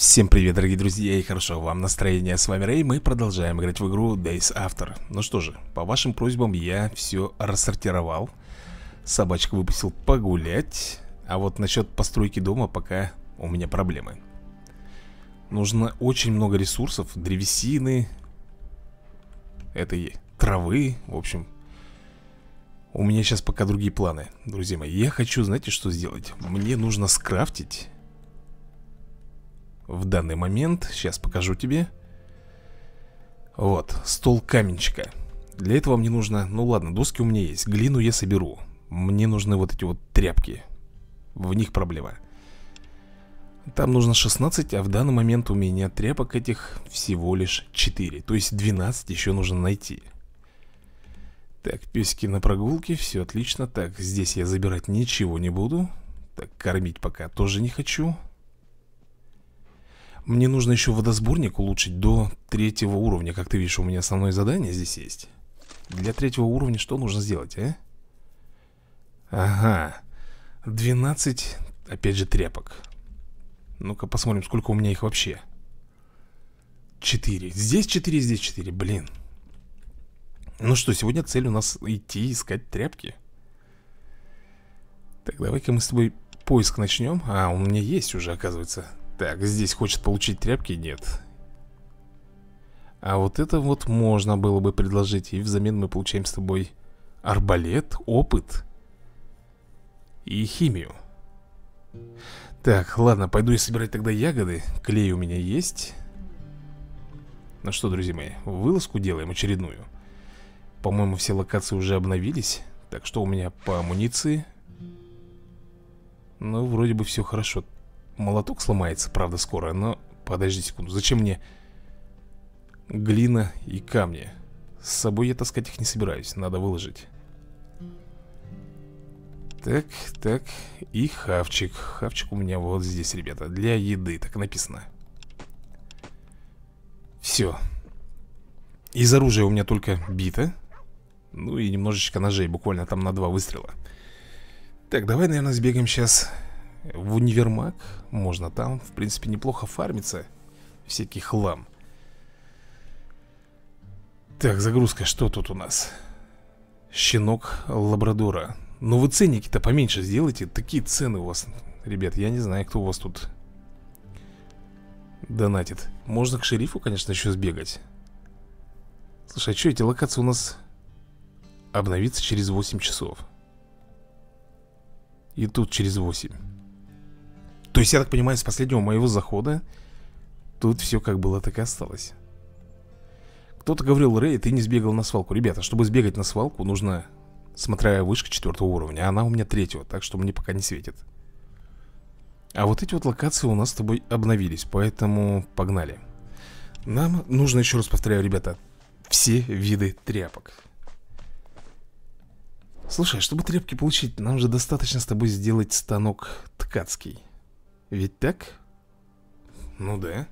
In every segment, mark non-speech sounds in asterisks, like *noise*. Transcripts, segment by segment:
Всем привет, дорогие друзья, и хорошо вам настроение. С вами Рэй, мы продолжаем играть в игру Days After. Ну что же, по вашим просьбам я все рассортировал. Собачка выпустил погулять. А вот насчет постройки дома пока у меня проблемы. Нужно очень много ресурсов, древесины, этой травы, в общем. У меня сейчас пока другие планы, друзья мои. Я хочу, знаете, что сделать? Мне нужно скрафтить в данный момент. Сейчас покажу тебе. Вот, стол каменчика Для этого мне нужно, ну ладно, доски у меня есть Глину я соберу. Мне нужны вот эти вот тряпки. В них проблема. Там нужно 16, а в данный момент у меня тряпок этих всего лишь 4 То есть 12 еще нужно найти. Так, песики на прогулке, все отлично. Так, здесь я забирать ничего не буду. Так, кормить пока тоже не хочу мне нужно еще водосборник улучшить до третьего уровня. Как ты видишь, у меня основное задание здесь есть. Для третьего уровня что нужно сделать, а? Ага. 12, опять же, тряпок. Ну-ка посмотрим, сколько у меня их вообще. 4 Здесь 4, здесь 4, блин. Ну что, сегодня цель у нас идти искать тряпки. Так, давай-ка мы с тобой поиск начнем А, у меня есть уже, оказывается так, здесь хочет получить тряпки? Нет. А вот это вот можно было бы предложить И взамен мы получаем с тобой Арбалет, опыт И химию. Так, ладно, пойду я собирать тогда ягоды. Клей у меня есть. Ну что, друзья мои, вылазку делаем очередную. По-моему, все локации уже обновились Так, что у меня по амуниции? Ну, вроде бы все хорошо Молоток сломается, правда, скоро Но подожди секунду, зачем мне глина и камни? С собой я таскать их не собираюсь, надо выложить. Так, так, и хавчик. Хавчик у меня вот здесь, ребята, для еды, так написано. Все Из оружия у меня только бита Ну и немножечко ножей, буквально там на два выстрела. Так, давай, наверное, сбегаем сейчас в универмаг Можно там, в принципе, неплохо фармиться Всякий хлам. Так, загрузка, что тут у нас? Щенок лабрадора. Ну вы ценники-то поменьше сделайте Такие цены у вас Ребят, я не знаю, кто у вас тут Донатит. Можно к шерифу, конечно, еще сбегать. Слушай, а что эти локации у нас Обновится через 8 часов? И тут через 8 то есть, я так понимаю, с последнего моего захода Тут все как было, так и осталось. Кто-то говорил, Рэй, ты не сбегал на свалку Ребята, чтобы сбегать на свалку, нужно Смотря вышка четвертого уровня она у меня третьего, так что мне пока не светит. А вот эти вот локации у нас с тобой обновились Поэтому погнали. Нам нужно, еще раз повторяю, ребята Все виды тряпок. Слушай, а чтобы тряпки получить, нам же достаточно с тобой сделать станок ткацкий ведь так? Ну да.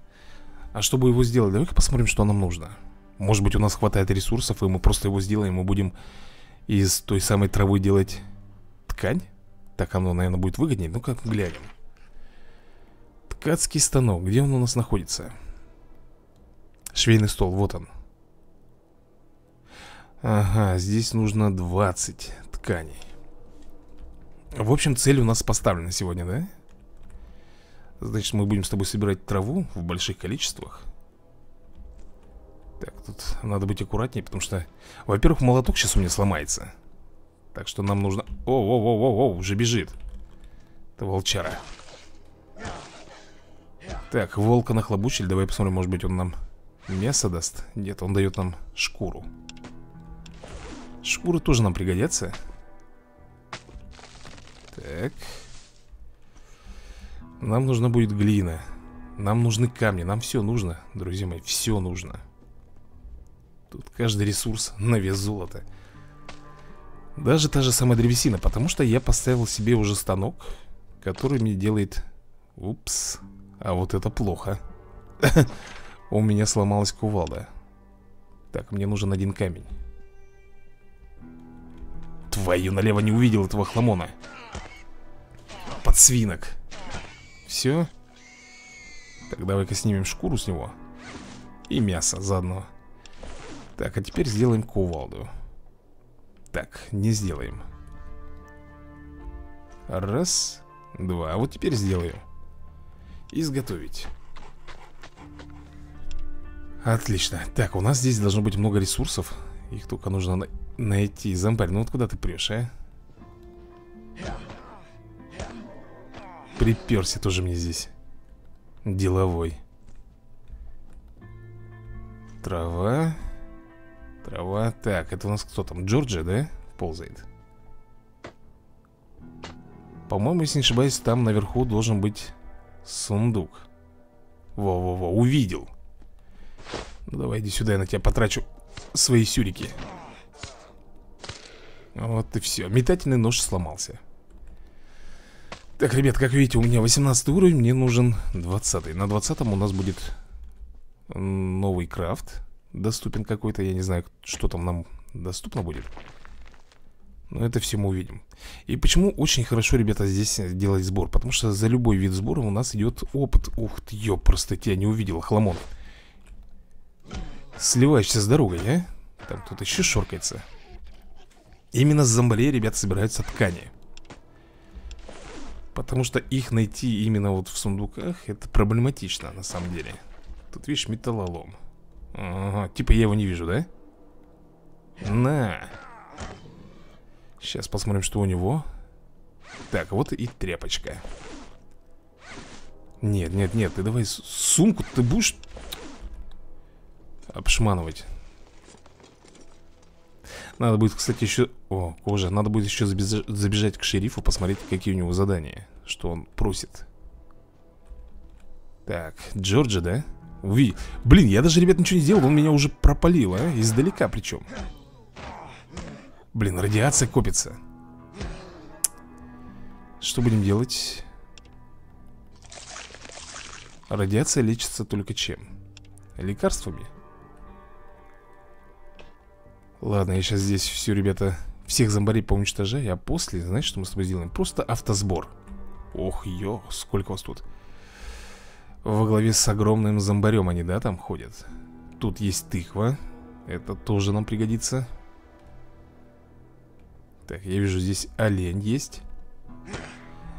А чтобы его сделать, давай-ка посмотрим, что нам нужно. Может быть у нас хватает ресурсов И мы просто его сделаем и будем Из той самой травы делать ткань. Так оно, наверное, будет выгоднее. Ну как глянем. Ткацкий станок, где он у нас находится? Швейный стол, вот он. Ага, здесь нужно 20 тканей. В общем, цель у нас поставлена сегодня, да? Значит, мы будем с тобой собирать траву в больших количествах. Так, тут надо быть аккуратнее, потому что Во-первых, молоток сейчас у меня сломается. Так что нам нужно... О-о-о-о-о, уже бежит. Это волчара. Так, волка нахлобучили. Давай посмотрим, может быть он нам мясо даст. Нет, он дает нам шкуру. Шкуры тоже нам пригодятся. Так нам нужна будет глина. Нам нужны камни, нам все нужно Друзья мои, все нужно. Тут каждый ресурс на вес золота. Даже та же самая древесина Потому что я поставил себе уже станок Который мне делает Упс А вот это плохо. *laughs* У меня сломалась кувалда. Так, мне нужен один камень. Твою налево не увидел этого хламона. Подсвинок все Так, давай-ка снимем шкуру с него. И мясо заодно. Так, а теперь сделаем кувалду. Так, не сделаем. Раз, два, вот теперь сделаю Изготовить. Отлично. Так, у нас здесь должно быть много ресурсов. Их только нужно на найти. Зомбарь, ну вот куда ты прешь, а? Приперся тоже мне здесь. Деловой. Трава. Трава. Так, это у нас кто там? Джорджия, да? Ползает? По-моему, если не ошибаюсь, там наверху должен быть сундук. Во-во-во, увидел. Ну давай иди сюда, я на тебя потрачу свои сюрики. Вот и все Метательный нож сломался так, ребят, как видите, у меня 18 уровень, мне нужен 20 На 20 у нас будет новый крафт Доступен какой-то, я не знаю, что там нам доступно будет Но это все мы увидим. И почему очень хорошо, ребята, здесь делать сбор? Потому что за любой вид сбора у нас идет опыт. Ух ты, ёп, просто тебя не увидел, хламон. Сливаешься с дорогой, а? Там кто-то еще шоркается. Именно с зомбарей, ребята, собираются ткани Потому что их найти именно вот в сундуках Это проблематично на самом деле. Тут видишь металлолом. Ага, типа я его не вижу, да? На. Сейчас посмотрим, что у него. Так, вот и тряпочка. Нет, нет, нет, ты давай сумку Ты будешь обшманывать надо будет, кстати, еще... О, кожа. Надо будет еще забежать к шерифу, посмотреть, какие у него задания. Что он просит. Так, Джорджа, да? Уви. Блин, я даже, ребят, ничего не сделал. Он меня уже пропалил, а? Издалека причем. Блин, радиация копится. Что будем делать? Радиация лечится только чем? Лекарствами? Ладно, я сейчас здесь все, ребята Всех зомбарей поуничтожаю А после, знаешь, что мы с тобой сделаем? Просто автосбор. Ох, ё, сколько вас тут? Во главе с огромным зомбарем они, да, там ходят? Тут есть тыква. Это тоже нам пригодится. Так, я вижу, здесь олень есть.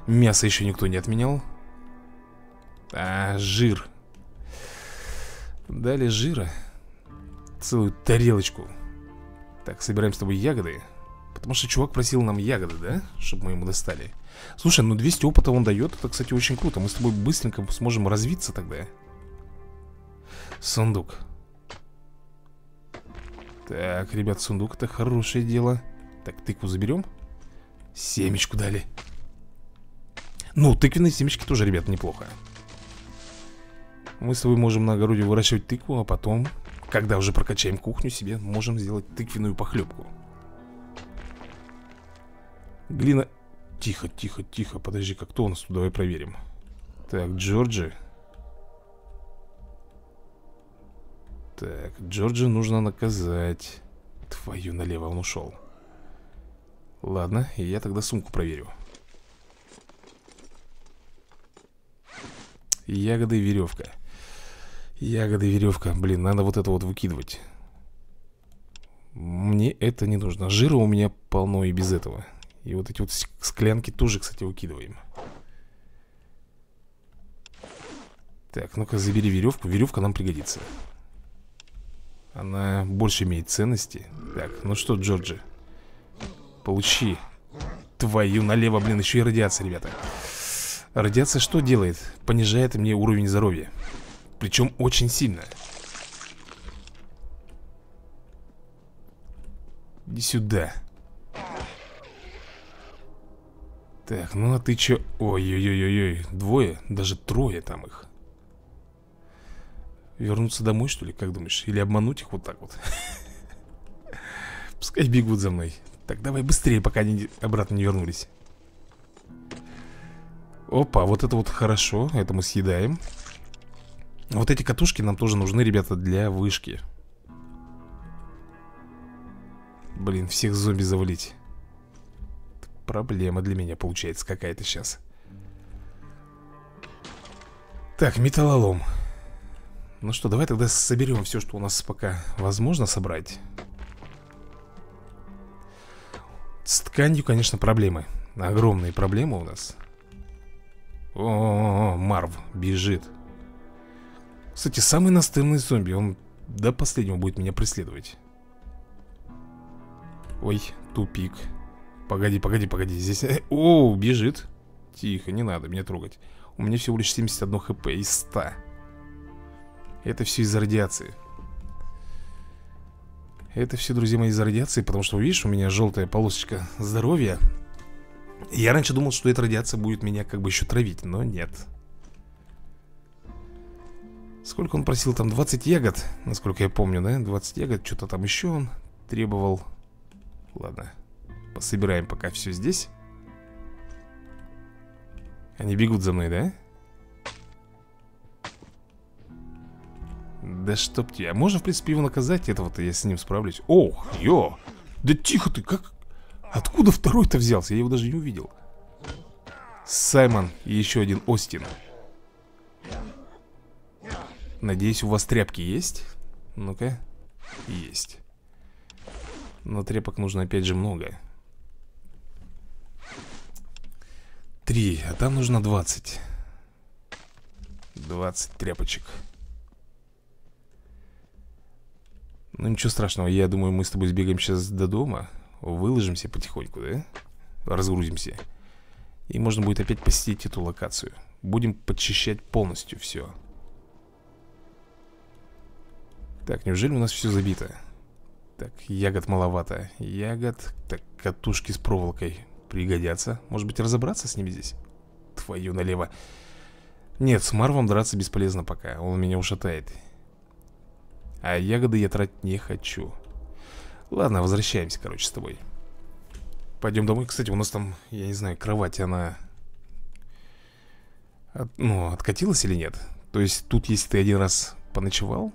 Мясо еще никто не отменял. А, жир. Дали жира. Целую тарелочку так, собираем с тобой ягоды. Потому что чувак просил нам ягоды, да? Чтобы мы ему достали. Слушай, ну 200 опыта он дает. Это, кстати, очень круто. Мы с тобой быстренько сможем развиться тогда. Сундук. Так, ребят, сундук это хорошее дело. Так, тыкву заберем. Семечку дали. Ну, тыквенные семечки тоже, ребят, неплохо. Мы с тобой можем на огороде выращивать тыкву А потом когда уже прокачаем кухню себе, можем сделать тыквенную похлебку. Глина... Тихо, тихо, тихо, подожди, как кто у нас тут? Давай проверим. Так, Джорджи. Так, Джорджи нужно наказать. Твою налево он ушел. Ладно, я тогда сумку проверю. Ягоды и веревка Ягоды, веревка. Блин, надо вот это вот выкидывать. Мне это не нужно. Жира у меня полно и без этого. И вот эти вот склянки тоже, кстати, выкидываем. Так, ну-ка забери веревку. Веревка нам пригодится. Она больше имеет ценности. Так, ну что, Джорджи? Получи. Твою налево, блин, еще и радиация, ребята. Радиация что делает? Понижает мне уровень здоровья. Причем очень сильно Иди сюда Так, ну а ты чё? Ой-ой-ой-ой, двое, даже трое там их Вернуться домой, что ли, как думаешь? Или обмануть их вот так вот? *laughs* Пускай бегут за мной Так, давай быстрее, пока они обратно не вернулись Опа, вот это вот хорошо Это мы съедаем вот эти катушки нам тоже нужны, ребята, для вышки. Блин, всех зомби завалить. Проблема для меня получается какая-то сейчас Так, металлолом. Ну что, давай тогда соберем все, что у нас пока возможно собрать. С тканью, конечно, проблемы. Огромные проблемы у нас. О, -о, -о Марв бежит Кстати, самый настырный зомби. Он до последнего будет меня преследовать. Ой, тупик. Погоди, погоди, погоди. Здесь... Э, о, бежит. Тихо, не надо меня трогать. У меня всего лишь 71 хп из 100 Это все из-за радиации. Это все, друзья мои, из-за радиации Потому что, видишь, у меня желтая полосочка здоровья. Я раньше думал, что эта радиация будет меня как бы еще травить Но нет Сколько он просил там? 20 ягод, насколько я помню, да? 20 ягод, что-то там еще он требовал Ладно, пособираем пока все здесь Они бегут за мной, да? Да чтоб тебя Можно, в принципе, его наказать, этого-то я с ним справлюсь Ох, ё Да тихо ты, как... Откуда второй-то взялся? Я его даже не увидел Саймон и еще один Остин Надеюсь, у вас тряпки есть? Ну-ка. Есть. Но тряпок нужно опять же много. Три, а там нужно двадцать. Двадцать тряпочек. Ну ничего страшного, я думаю, мы с тобой сбегаем сейчас до дома Выложимся потихоньку, да? Разгрузимся. И можно будет опять посетить эту локацию. Будем подчищать полностью все так, неужели у нас все забито? Так, ягод маловато. Ягод, так, катушки с проволокой Пригодятся. Может быть разобраться с ними здесь? Твою налево. Нет, с Марвом драться бесполезно пока. Он меня ушатает. А ягоды я тратить не хочу. Ладно, возвращаемся, короче, с тобой. Пойдем домой. Кстати, у нас там, я не знаю, кровать, она от, Ну, откатилась или нет? То есть тут, если ты один раз поночевал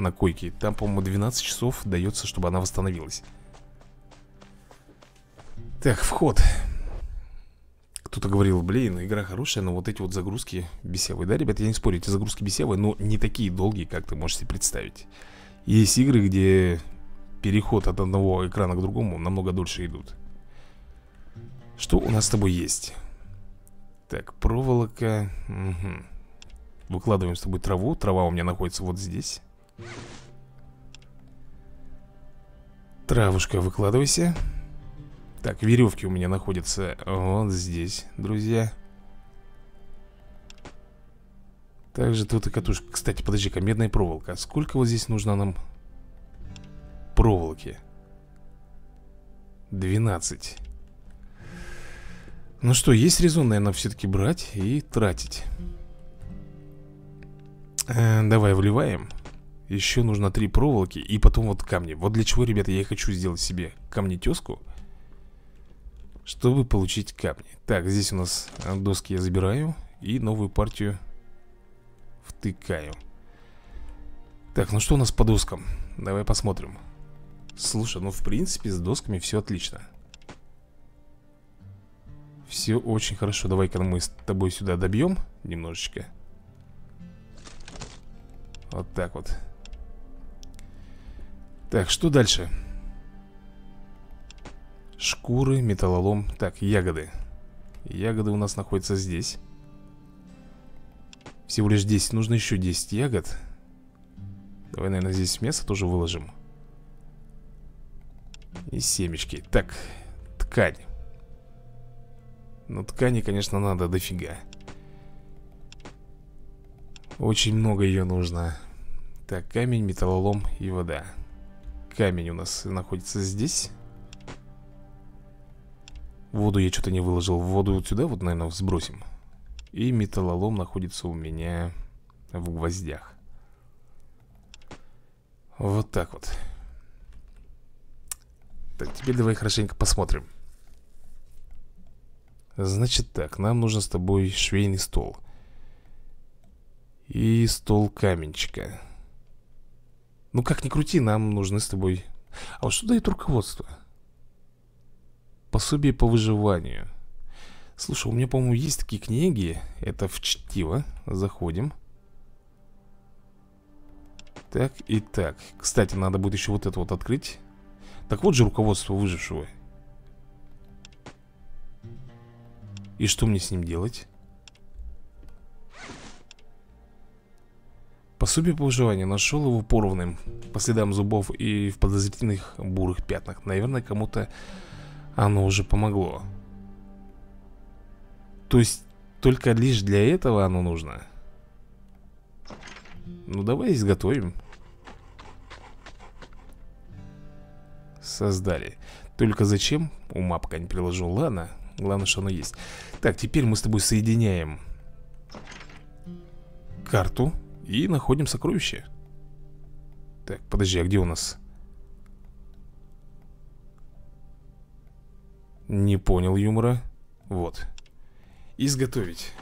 на койке. Там, по-моему, 12 часов дается, чтобы она восстановилась. Так, вход. Кто-то говорил, блин, игра хорошая, но вот эти вот загрузки бесевые Да, ребят, я не спорю, эти загрузки бесевые, но не такие долгие, как ты можешь себе представить. Есть игры, где переход от одного экрана к другому намного дольше идут. Что у нас с тобой есть? Так, проволока. Угу. Выкладываем с тобой траву. Трава у меня находится вот здесь Травушка, выкладывайся. Так, веревки у меня находятся вот здесь, друзья. Также тут и катушка. Кстати, подожди-ка, медная проволока. Сколько вот здесь нужно нам проволоки? 12 Ну что, есть резон, наверное, все-таки брать и тратить. Э, Давай вливаем еще нужно три проволоки и потом вот камни. Вот для чего, ребята, я хочу сделать себе камнетеску Чтобы получить камни. Так, здесь у нас доски я забираю И новую партию втыкаю. Так, ну что у нас по доскам? Давай посмотрим. Слушай, ну в принципе с досками все отлично. Все очень хорошо. Давай-ка мы с тобой сюда добьем немножечко. Вот так вот так, что дальше? Шкуры, металлолом. Так, ягоды. Ягоды у нас находятся здесь. Всего лишь 10 Нужно еще 10 ягод. Давай, наверное, здесь мясо тоже выложим. И семечки. Так, ткань. Ну, ткани, конечно, надо дофига. Очень много ее нужно. Так, камень, металлолом и вода камень у нас находится здесь. Воду я что-то не выложил. Воду вот сюда вот, наверное, сбросим. И металлолом находится у меня в гвоздях. Вот так вот. Так, теперь давай хорошенько посмотрим. Значит так, нам нужно с тобой швейный стол. И стол каменчика ну как ни крути, нам нужны с тобой. А вот что дает руководство? Пособие по выживанию. Слушай, у меня, по-моему, есть такие книги. Это в чтиво. Заходим. Так и так. Кстати, надо будет еще вот это вот открыть. Так вот же руководство выжившего. И что мне с ним делать? Пособие по выживанию. Нашел его порванным По следам зубов и в подозрительных бурых пятнах. Наверное, кому-то оно уже помогло. То есть только лишь для этого оно нужно? Ну давай изготовим. Создали. Только зачем? Ума пока не приложу. Ладно, главное, что оно есть. Так, теперь мы с тобой соединяем Карту и находим сокровище. Так, подожди, а где у нас? Не понял юмора. Вот. Изготовить.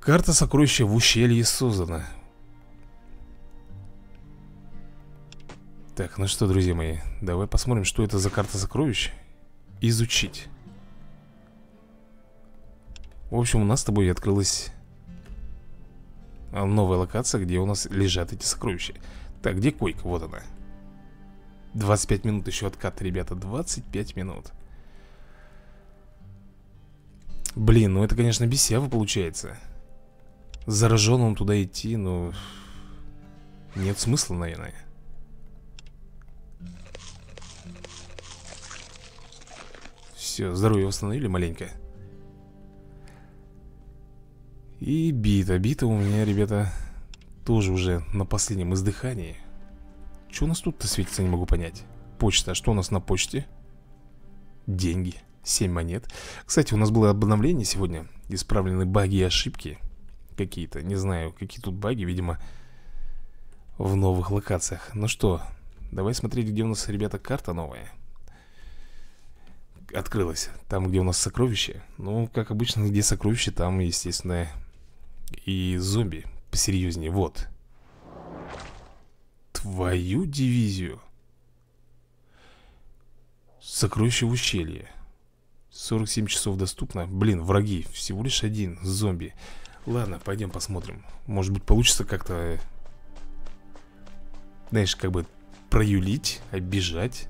Карта сокровища в ущелье создана. Так, ну что, друзья мои Давай посмотрим, что это за карта сокровищ. Изучить. В общем, у нас с тобой открылась а, новая локация, где у нас лежат эти сокровища. Так, где койка? Вот она. 25 минут еще откат, ребята 25 минут. Блин, ну это, конечно, бесява получается. Зараженным туда идти, ну... Нет смысла, наверное. Все, здоровье восстановили маленько и бита, бита у меня, ребята, тоже уже на последнем издыхании. Что у нас тут-то светится, не могу понять. Почта, что у нас на почте? Деньги, 7 монет. Кстати, у нас было обновление сегодня. Исправлены баги и ошибки Какие-то, не знаю, какие тут баги, видимо В новых локациях. Ну что, давай смотреть, где у нас, ребята, карта новая. Открылась. Там, где у нас сокровища Ну, как обычно, где сокровища, там, естественно, и зомби посерьезнее, вот. Твою дивизию. Сокровище в ущелье. 47 часов доступно. Блин, враги, всего лишь один Зомби. Ладно, пойдем посмотрим. Может быть получится как-то Знаешь, как бы Проюлить, обижать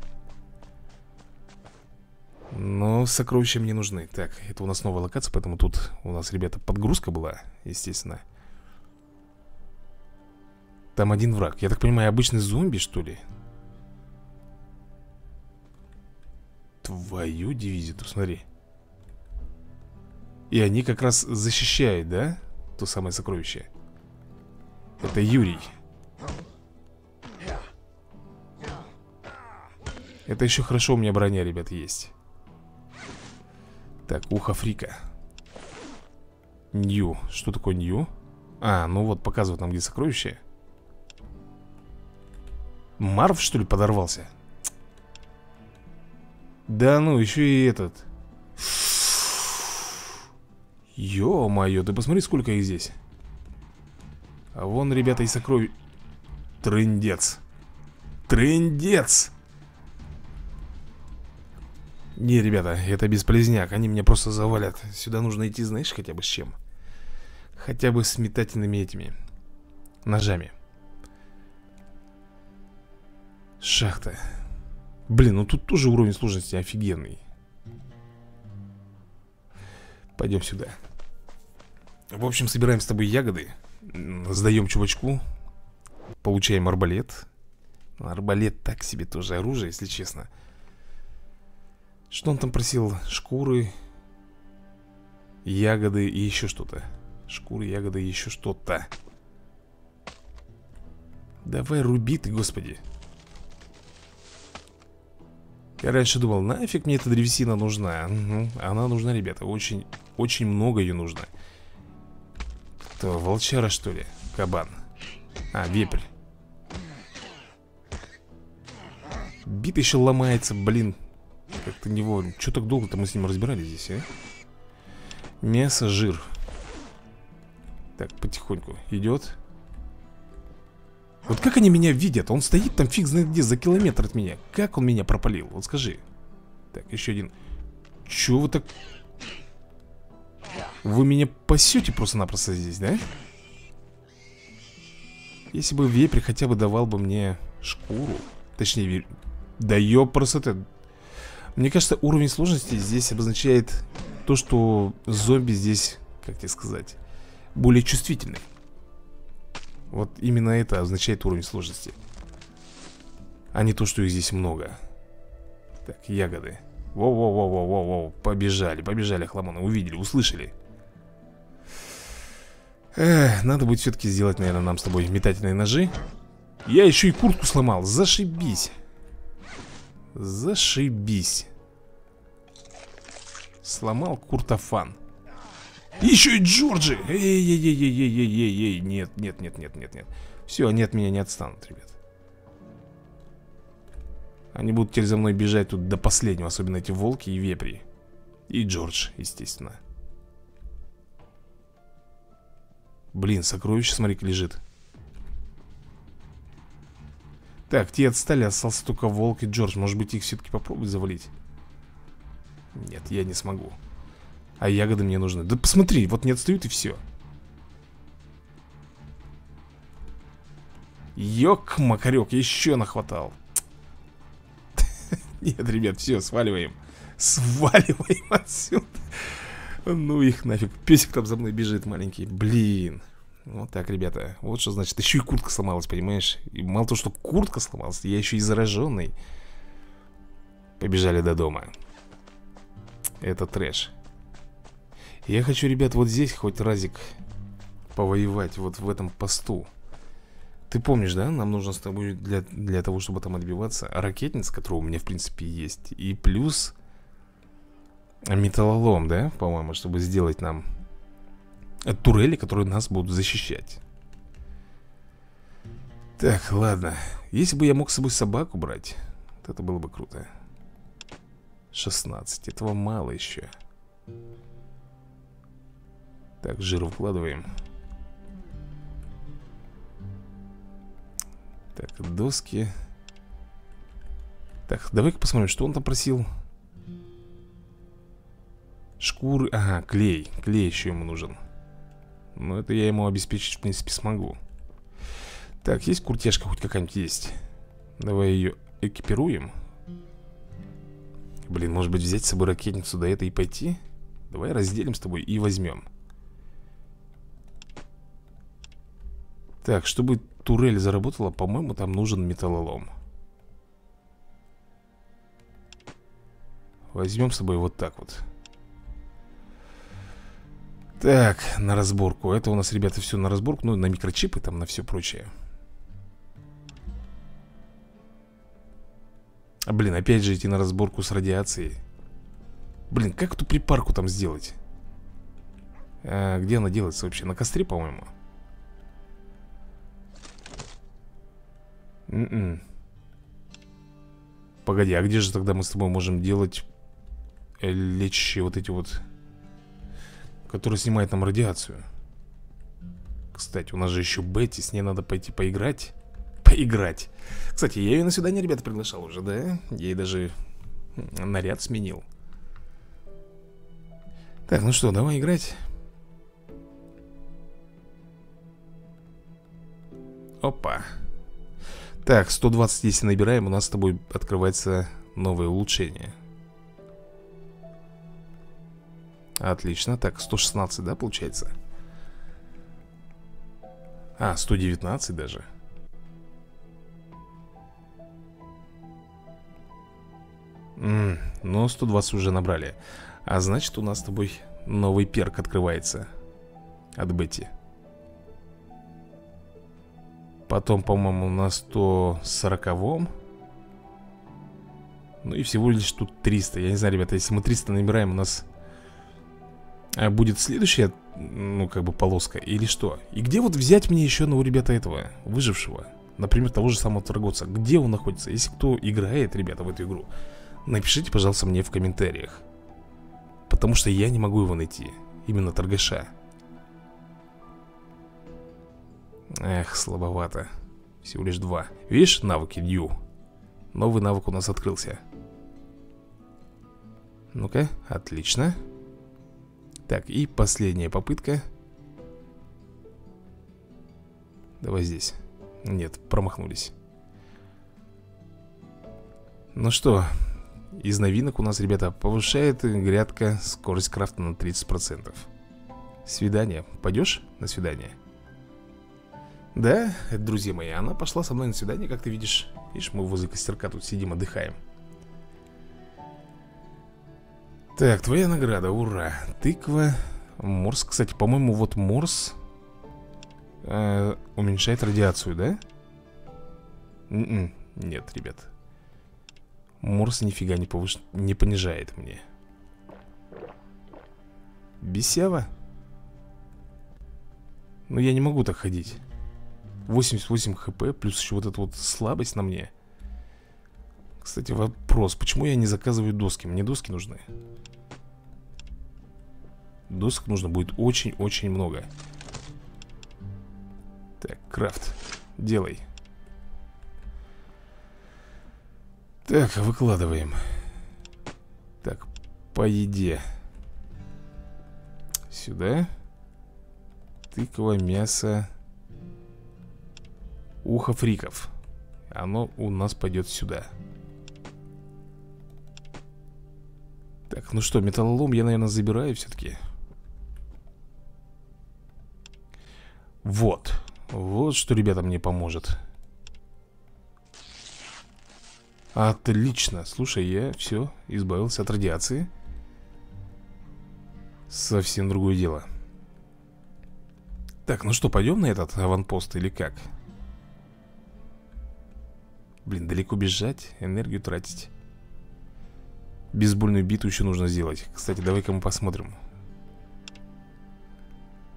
но сокровища мне нужны. Так, это у нас новая локация, поэтому тут у нас, ребята, подгрузка была, естественно. Там один враг. Я так понимаю, обычный зомби, что ли? Твою дивизию, ты смотри. И они как раз защищают, да? То самое сокровище. Это Юрий. Это еще хорошо у меня броня, ребят, есть так, ухо фрика. Нью. Что такое нью? А, ну вот, показывают нам, где сокровище. Марв, что ли, подорвался? Да ну, еще и этот. Ё-моё, ты посмотри, сколько их здесь. А вон, ребята, и сокровища Трындец. Трындец не, ребята, это бесполезняк Они меня просто завалят. Сюда нужно идти, знаешь, хотя бы с чем? Хотя бы с метательными этими Ножами. Шахта. Блин, ну тут тоже уровень сложности офигенный. Пойдем сюда. В общем, собираем с тобой ягоды Сдаем чувачку Получаем арбалет. Арбалет так себе тоже оружие, если честно что он там просил? Шкуры, ягоды и еще что-то. Шкуры, ягоды и еще что-то. Давай руби ты, господи. Я раньше думал, нафиг мне эта древесина нужна угу. Она нужна, ребята, очень, очень много ее нужно Кто, волчара что ли? Кабан А, вепрь Бит еще ломается, блин как-то не вовремя Что так долго-то мы с ним разбирались здесь, а? Мясо, жир Так, потихоньку идет Вот как они меня видят? Он стоит там фиг знает где, за километр от меня Как он меня пропалил? Вот скажи Так, еще один Чё вы так... Вы меня пасете просто-напросто здесь, да? Если бы вепрь хотя бы давал бы мне шкуру Точнее, ве... да ёпрст Мне кажется, уровень сложности здесь обозначает то, что зомби здесь, как тебе сказать, более чувствительный Вот именно это означает уровень сложности А не то, что их здесь много. Так, ягоды. Воу-воу-воу-воу-воу, побежали, побежали, хламоны, увидели, услышали. Эх, надо будет все-таки сделать, наверное, нам с тобой метательные ножи. Я еще и куртку сломал, зашибись. Зашибись Сломал куртофан. Еще и Джорджи! Эй-эй-эй-эй-эй-эй-эй Нет, нет, нет, нет, нет, нет Все, они от меня не отстанут, ребят Они будут теперь за мной бежать тут до последнего Особенно эти волки и вепри И Джордж, естественно Блин, сокровище, смотри-ка, лежит Так, те отстали, остался только волк и Джордж Может быть, их все-таки попробовать завалить Нет, я не смогу А ягоды мне нужны Да посмотри, вот не отстают и все Ёк, макарек, еще нахватал *laughs* Нет, ребят, все, сваливаем Сваливаем *laughs* отсюда ну их нафиг. Песик там за мной бежит маленький. Блин. Вот так, ребята. Вот что значит. Еще и куртка сломалась, понимаешь? И мало того, что куртка сломалась, я еще и зараженный. Побежали до дома. Это трэш. Я хочу, ребят, вот здесь хоть разик повоевать, вот в этом посту. Ты помнишь, да? Нам нужно с тобой для, для того, чтобы там отбиваться, ракетница, которая у меня, в принципе, есть. И плюс металлолом, да, по-моему, чтобы сделать нам турели, которые нас будут защищать. Так, ладно. Если бы я мог с собой собаку брать, то это было бы круто. 16. Этого мало еще. Так, жир вкладываем. Так, доски. Так, давай-ка посмотрим, что он там просил. Шкуры, ага, клей Клей еще ему нужен Но это я ему обеспечить, в принципе, смогу Так, есть куртяшка хоть какая-нибудь есть? Давай ее экипируем Блин, может быть взять с собой ракетницу до этой и пойти? Давай разделим с тобой и возьмем. Так, чтобы турель заработала, по-моему, там нужен металлолом. Возьмем с собой вот так вот. Так, на разборку. Это у нас, ребята, все на разборку Ну, на микрочипы, там, на все прочее Блин, опять же идти на разборку с радиацией Блин, как эту припарку там сделать? А, где она делается вообще? На костре, по-моему м-м. Погоди, а где же тогда мы с тобой можем делать э, Лечащие вот эти вот который снимает нам радиацию Кстати, у нас же еще Бетти, с ней надо пойти поиграть Поиграть. Кстати, я ее на свидание, ребята, приглашал уже, да? Ей даже наряд сменил. Так, ну что, давай играть. Опа. Так, 120 если набираем, у нас с тобой открывается новое улучшение. Отлично, так, 116, да, получается? А, 119 даже М -м, Ну, 120 уже набрали А значит, у нас с тобой новый перк открывается От Потом, по-моему, на 140-м Ну и всего лишь тут 300 Я не знаю, ребята, если мы 300 набираем, у нас а будет следующая, ну, как бы полоска или что? И где вот взять мне еще одного ребята этого, выжившего? Например, того же самого торговца. Где он находится? Если кто играет, ребята, в эту игру, напишите, пожалуйста, мне в комментариях. Потому что я не могу его найти. Именно торгаша. Эх, слабовато. Всего лишь два. Видишь, навыки New? Новый навык у нас открылся. Ну-ка, отлично Так, и последняя попытка Давай здесь Нет, промахнулись Ну что, из новинок у нас, ребята, повышает грядка скорость крафта на 30% Свидание, пойдешь на свидание? Да, друзья мои, она пошла со мной на свидание, как ты видишь. Видишь, мы возле костерка тут сидим, отдыхаем. Так, твоя награда, ура. Тыква, морс, кстати, по-моему, вот морс э, Уменьшает радиацию, да? Н м-м, -н нет, ребят Морс нифига не, повыш... не понижает мне. Бесява Ну я не могу так ходить. 88 хп, плюс еще вот эта вот слабость на мне. Кстати, вопрос, почему я не заказываю доски? Мне доски нужны. Досок нужно будет очень-очень много. Так, крафт. Делай Так, выкладываем. Так, по еде. Сюда. Тыква, мясо. Ухо фриков. Оно у нас пойдет сюда. Так, ну что, металлолом я, наверное, забираю все-таки Вот. Вот что, ребята, мне поможет Отлично. Слушай, я все, избавился от радиации. Совсем другое дело. Так, ну что, пойдем на этот аванпост или как? Блин, далеко бежать, энергию тратить. Бейсбольную биту еще нужно сделать. Кстати, давай-ка мы посмотрим.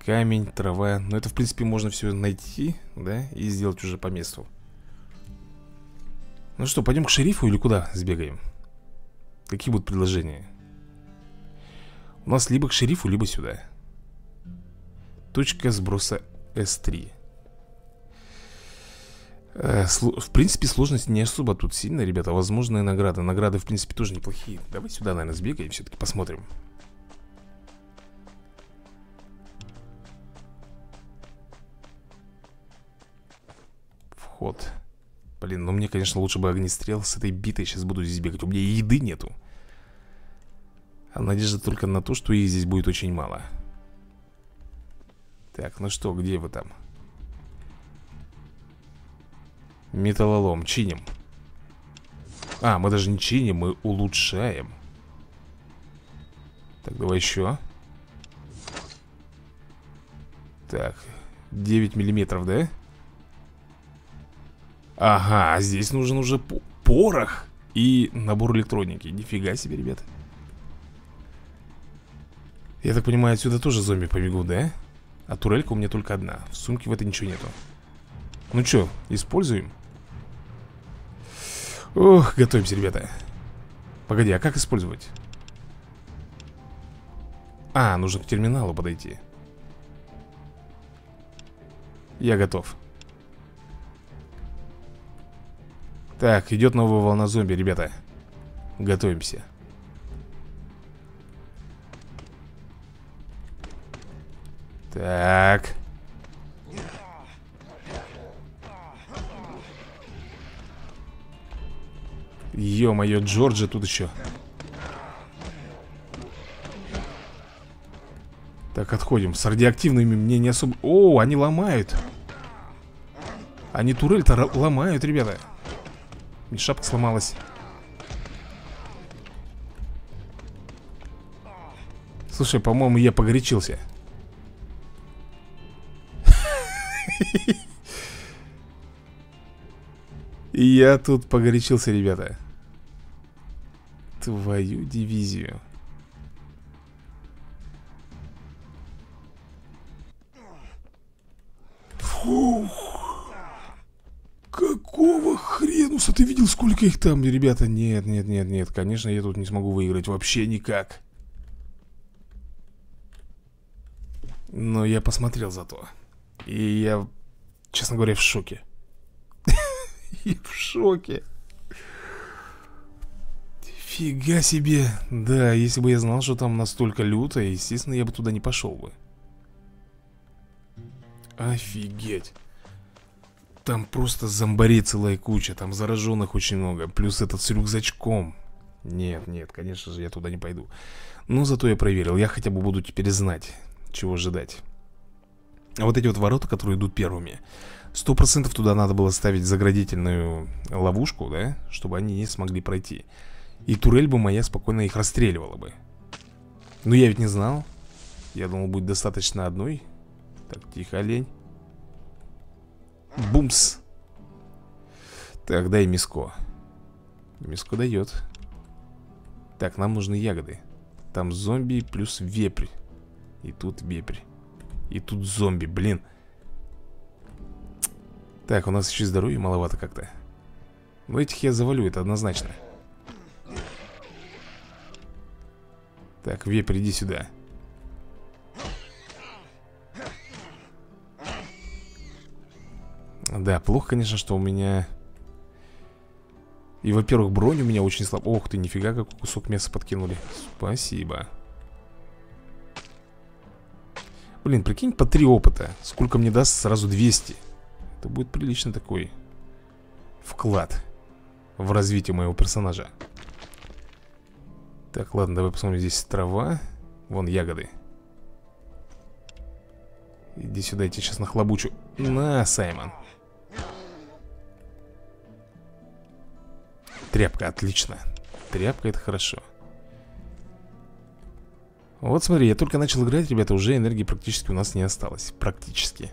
Камень, трава. Ну это, в принципе, можно все найти, да? И сделать уже по месту Ну что, пойдем к шерифу или куда сбегаем? Какие будут предложения? У нас либо к шерифу, либо сюда. Точка сброса S3 Э, в принципе, сложность не особо тут сильная, ребята Возможная награда. Награды, в принципе, тоже неплохие. Давай сюда, наверное, сбегаем Все-таки посмотрим. Вход Блин, ну мне, конечно, лучше бы огнестрел С этой битой сейчас буду здесь бегать. У меня еды нету. А надежда только на то, что их здесь будет очень мало. Так, ну что, где вы там? Металлолом, чиним. А, мы даже не чиним, мы улучшаем. Так, давай еще Так, 9 миллиметров, да? Ага, здесь нужен уже порох И набор электроники. Нифига себе, ребята. Я так понимаю, отсюда тоже зомби побегут, да? А турелька у меня только одна. В сумке в этой ничего нету. Ну что, используем? Ох, готовимся, ребята. Погоди, а как использовать? А, нужно к терминалу подойти. Я готов Так, идет новая волна зомби, ребята. Готовимся. Так. Ё-моё, Джорджа тут еще Так, отходим. С радиоактивными мне не особо... О, они ломают. Они турель-то ломают, ребята Мне шапка сломалась. Слушай, по-моему, я погорячился. *laughs* Я тут погорячился, ребята. Твою дивизию сколько их там, ребята? Нет, нет, нет, нет Конечно, я тут не смогу выиграть вообще никак Но я посмотрел зато И я, честно говоря, в шоке *laughs* Я в шоке Фига себе. Да, если бы я знал, что там настолько люто, естественно, я бы туда не пошел бы. Офигеть. Там просто зомбарей целая куча, там зараженных очень много, плюс этот с рюкзачком. Нет, нет, конечно же, я туда не пойду. Но зато я проверил, я хотя бы буду теперь знать, чего ожидать. А вот эти вот ворота, которые идут первыми, сто процентов туда надо было ставить заградительную ловушку, да, чтобы они не смогли пройти. И турель бы моя спокойно их расстреливала бы. Но я ведь не знал. Я думал, будет достаточно одной. Так, тихо, олень. Бумс. Так, дай миско. Миско дает. Так, нам нужны ягоды. Там зомби плюс вепрь. И тут вепрь. И тут зомби, блин. Так, у нас еще здоровья маловато как-то. Но этих я завалю, это однозначно. Так, вепрь, иди сюда. Да, плохо, конечно, что у меня... И, во-первых, бронь у меня очень слабая. Ох ты, нифига, как кусок мяса подкинули. Спасибо. Блин, прикинь, по три опыта. Сколько мне даст сразу 200. Это будет прилично такой вклад в развитие моего персонажа. Так, ладно, давай посмотрим. Здесь трава. Вон ягоды. Иди сюда, я тебе сейчас нахлобучу. На, Саймон. Тряпка, отлично. Тряпка это хорошо. Вот смотри, я только начал играть, ребята Уже энергии практически у нас не осталось. Практически.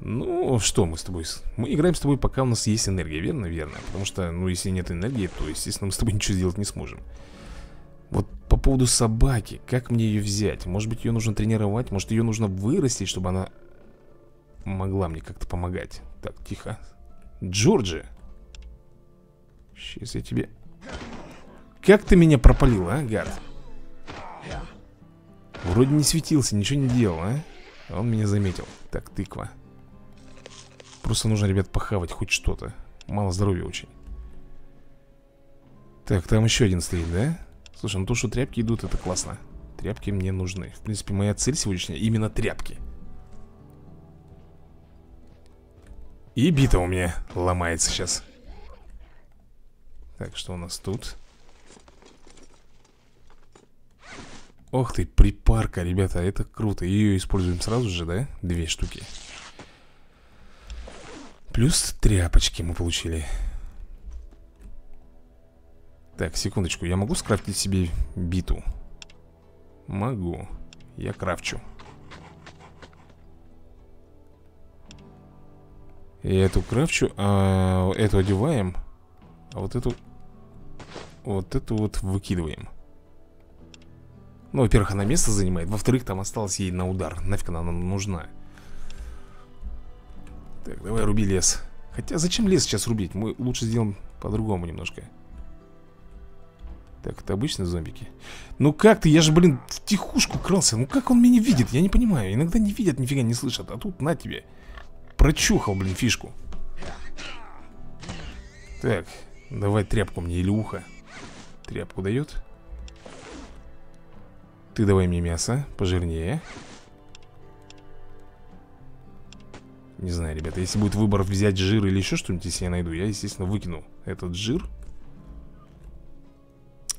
Ну, что мы с тобой Мы играем с тобой, пока у нас есть энергия, верно? Верно, потому что, ну, если нет энергии То, естественно, мы с тобой *laughs* ничего сделать не сможем. Вот по поводу собаки Как мне ее взять? Может быть, ее нужно тренировать? Может, ее нужно вырастить, чтобы она Могла мне как-то помогать? Так, тихо Джорджи. Сейчас я тебе Как ты меня пропалил, а, гад? Вроде не светился, ничего не делал, а? Он меня заметил. Так, тыква. Просто нужно, ребят, похавать хоть что-то. Мало здоровья очень. Так, там еще один стоит, да? Слушай, ну то, что тряпки идут, это классно. Тряпки мне нужны. В принципе, моя цель сегодняшняя именно тряпки И бита у меня ломается сейчас Так, что у нас тут? Ох ты, припарка, ребята, это круто Ее используем сразу же, да? Две штуки Плюс тряпочки мы получили Так, секундочку, я могу скрафтить себе биту? Могу Я крафчу И эту крафчу, а, эту одеваем А вот эту Вот эту вот выкидываем. Ну, во-первых, она место занимает Во-вторых, там осталось ей на удар. Нафиг она нам нужна. Так, давай руби лес. Хотя зачем лес сейчас рубить? Мы лучше сделаем по-другому немножко. Так, это обычные зомбики. Ну как ты? Я же, блин, в тихушку крался. Ну как он меня видит? Я не понимаю. Иногда не видят, нифига не слышат. А тут на тебе Прочухал, блин, фишку. Так, давай тряпку мне или ухо. Тряпку дает. Ты давай мне мясо, пожирнее. Не знаю, ребята, если будет выбор взять жир или еще что-нибудь, если я найду Я, естественно, выкину этот жир.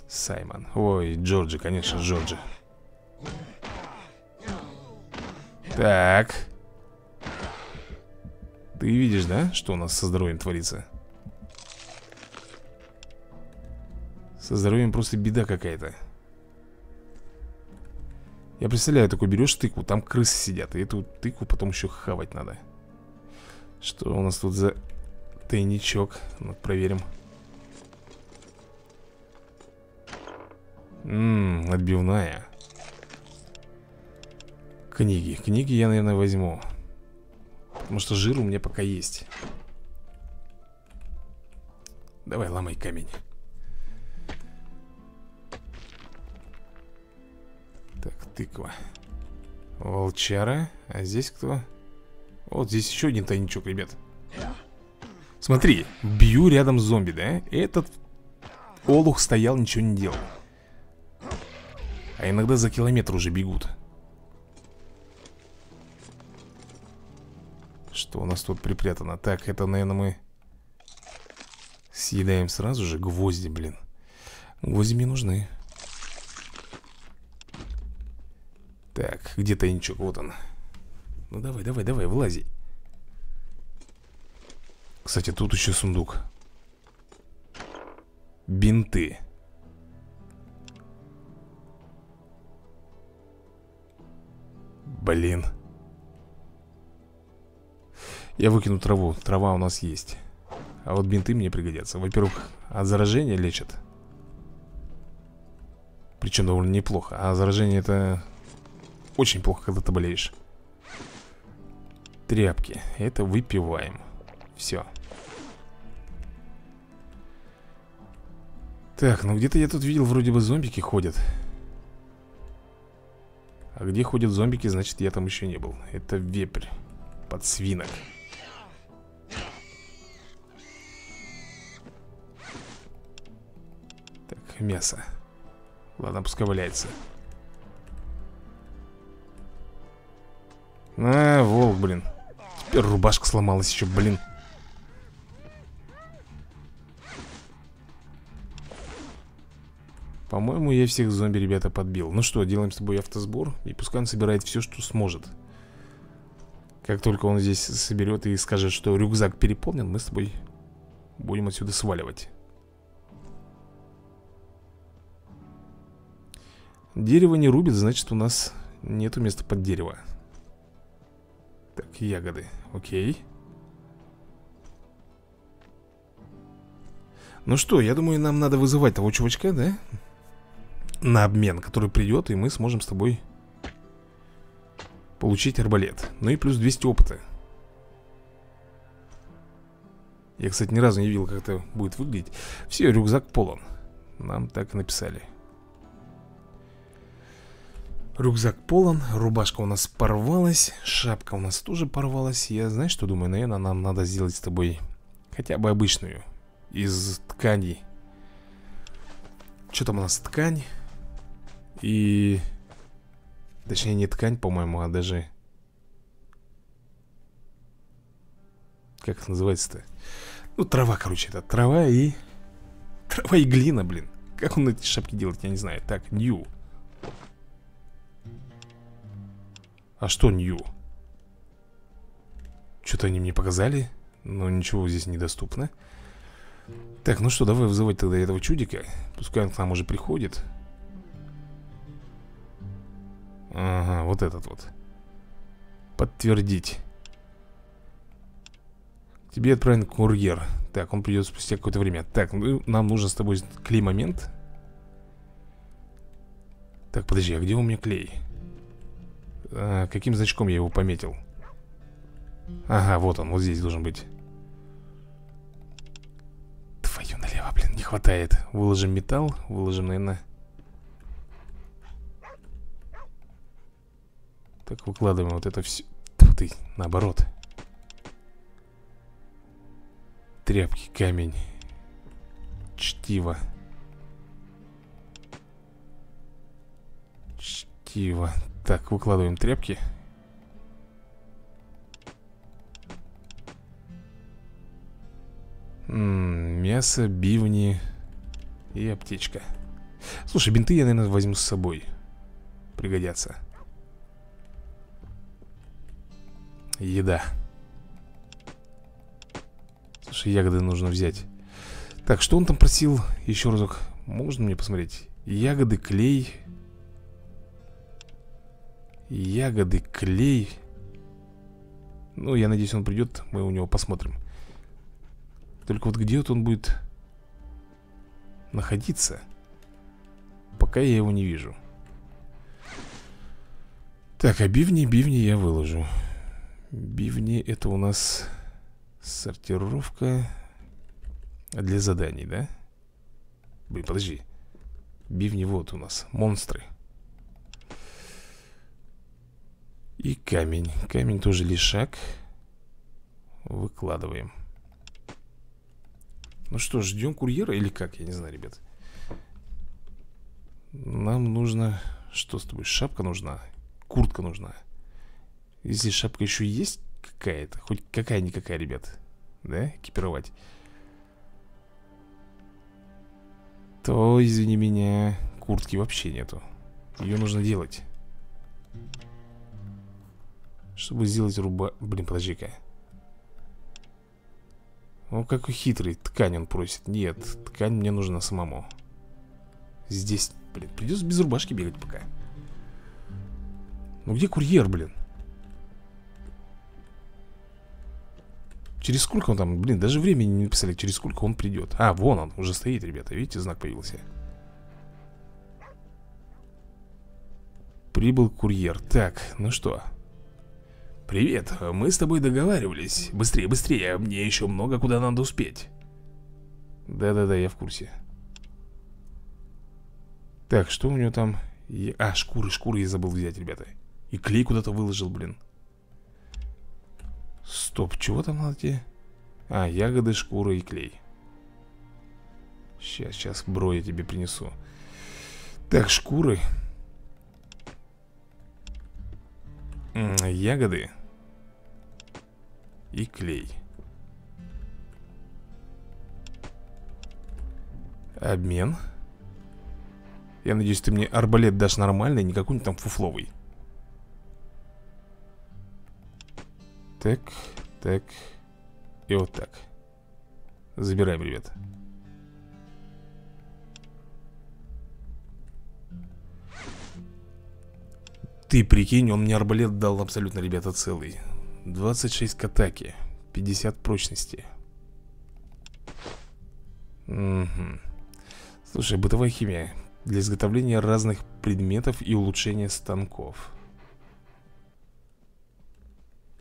Саймон. Ой, Джорджи, конечно, Джорджи. Так ты видишь, да, что у нас со здоровьем творится? Со здоровьем просто беда какая-то. Я представляю, такой берешь тыкву, там крысы сидят И эту тыкву потом еще хавать надо. Что у нас тут за тайничок? Ну, проверим. Ммм, отбивная. Книги, книги я, наверное, возьму Потому что жир у меня пока есть. Давай, ломай камень. Так, тыква. Волчара. А здесь кто? Вот здесь еще один тайничок, ребят. Смотри, бью рядом зомби, да? Этот олух стоял, ничего не делал. А иногда за километр уже бегут Что у нас тут припрятано? Так, это, наверное, мы Съедаем сразу же гвозди, блин. Гвозди мне нужны. Так, где тайничок? Вот он. Ну давай, давай, давай, вылази. Кстати, тут еще сундук. Бинты. Блин Я выкину траву. Трава у нас есть. А вот бинты мне пригодятся. Во-первых, от заражения лечат. Причем довольно неплохо. А заражение это очень плохо, когда ты болеешь. Тряпки. Это выпиваем. Все Так, ну где-то я тут видел Вроде бы зомбики ходят. А где ходят зомбики, значит я там еще не был. Это вепрь. Подсвинок мясо. Ладно, пускай валяется А, волк, блин. Теперь рубашка сломалась еще, блин. По-моему, я всех зомби, ребята, подбил. Ну что, делаем с тобой автосбор И пускай он собирает все, что сможет. Как только он здесь соберет и скажет, что рюкзак переполнен Мы с тобой будем отсюда сваливать Дерево не рубит, значит у нас нету места под дерево. Так, ягоды, окей. Ну что, я думаю, нам надо вызывать того чувачка, да? На обмен, который придет, и мы сможем с тобой Получить арбалет. Ну и плюс 200 опыта. Я, кстати, ни разу не видел, как это будет выглядеть. Все, рюкзак полон. Нам так и написали Рюкзак полон, рубашка у нас порвалась Шапка у нас тоже порвалась Я, знаешь, что думаю? Наверное, нам надо сделать с тобой Хотя бы обычную Из тканей Что там у нас? Ткань И... Точнее, не ткань, по-моему, а даже... Как это называется-то? Ну, трава, короче, это трава и... Трава и глина, блин Как он эти шапки делает, я не знаю Так, нью А что нью? Что-то они мне показали Но ничего здесь недоступно. Так, ну что, давай вызывать тогда этого чудика. Пускай он к нам уже приходит. Ага, вот этот вот. Подтвердить. Тебе отправлен курьер. Так, он придет спустя какое-то время. Так, ну, нам нужен с тобой клей-момент. Так, подожди, а где у меня клей? А, Каким значком я его пометил? Ага, вот он, вот здесь должен быть. Твою налево, блин, не хватает. Выложим металл, выложим, наверное. Так, выкладываем вот это все Тьфу ты, наоборот. Тряпки, камень Чтиво. Чтиво так, выкладываем тряпки. М -м, Мясо, бивни И аптечка. Слушай, бинты я, наверное, возьму с собой. Пригодятся. Еда. Слушай, ягоды нужно взять. Так, что он там просил? Еще разок. Можно мне посмотреть? Ягоды, клей Ягоды, клей. Ну, я надеюсь, он придет Мы у него посмотрим. Только вот где вот он будет Находиться Пока я его не вижу. Так, а бивни, бивни я выложу. Бивни это у нас Сортировка Для заданий, да? Блин, подожди. Бивни вот у нас, монстры И камень. Камень тоже лишак. Выкладываем. Ну что, ждем курьера или как? Я не знаю, ребят. Нам нужно... Что с тобой? Шапка нужна? Куртка нужна? Если шапка еще есть какая-то Хоть какая-никакая, ребят Да, экипировать То, извини меня Куртки вообще нету. Ее нужно делать Чтобы сделать руба... Блин, подожди-ка о, какой хитрый. Ткань он просит. Нет, ткань мне нужна самому. Здесь, блин, придется без рубашки бегать пока. Ну где курьер, блин? Через сколько он там, блин, даже времени не написали, через сколько он придет. А, вон он, уже стоит, ребята, видите, знак появился. Прибыл курьер. Так, ну что, «Привет, мы с тобой договаривались. Быстрее, быстрее, мне еще много куда надо успеть. Да-да-да, я в курсе. Так, что у него там? А, шкуры, шкуры я забыл взять, ребята. И клей куда-то выложил, блин. Стоп, чего там надо тебе? А, ягоды, шкуры и клей. Сейчас, сейчас, бро, я тебе принесу. Так, шкуры Ягоды и клей. Обмен. Я надеюсь, ты мне арбалет дашь нормальный, не какой-нибудь там фуфловый. Так, так. И вот так. Забираем, ребят Ты прикинь, он мне арбалет дал абсолютно, ребята, целый. 26 к атаке 50 прочности. Угу. Слушай, бытовая химия. Для изготовления разных предметов и улучшения станков.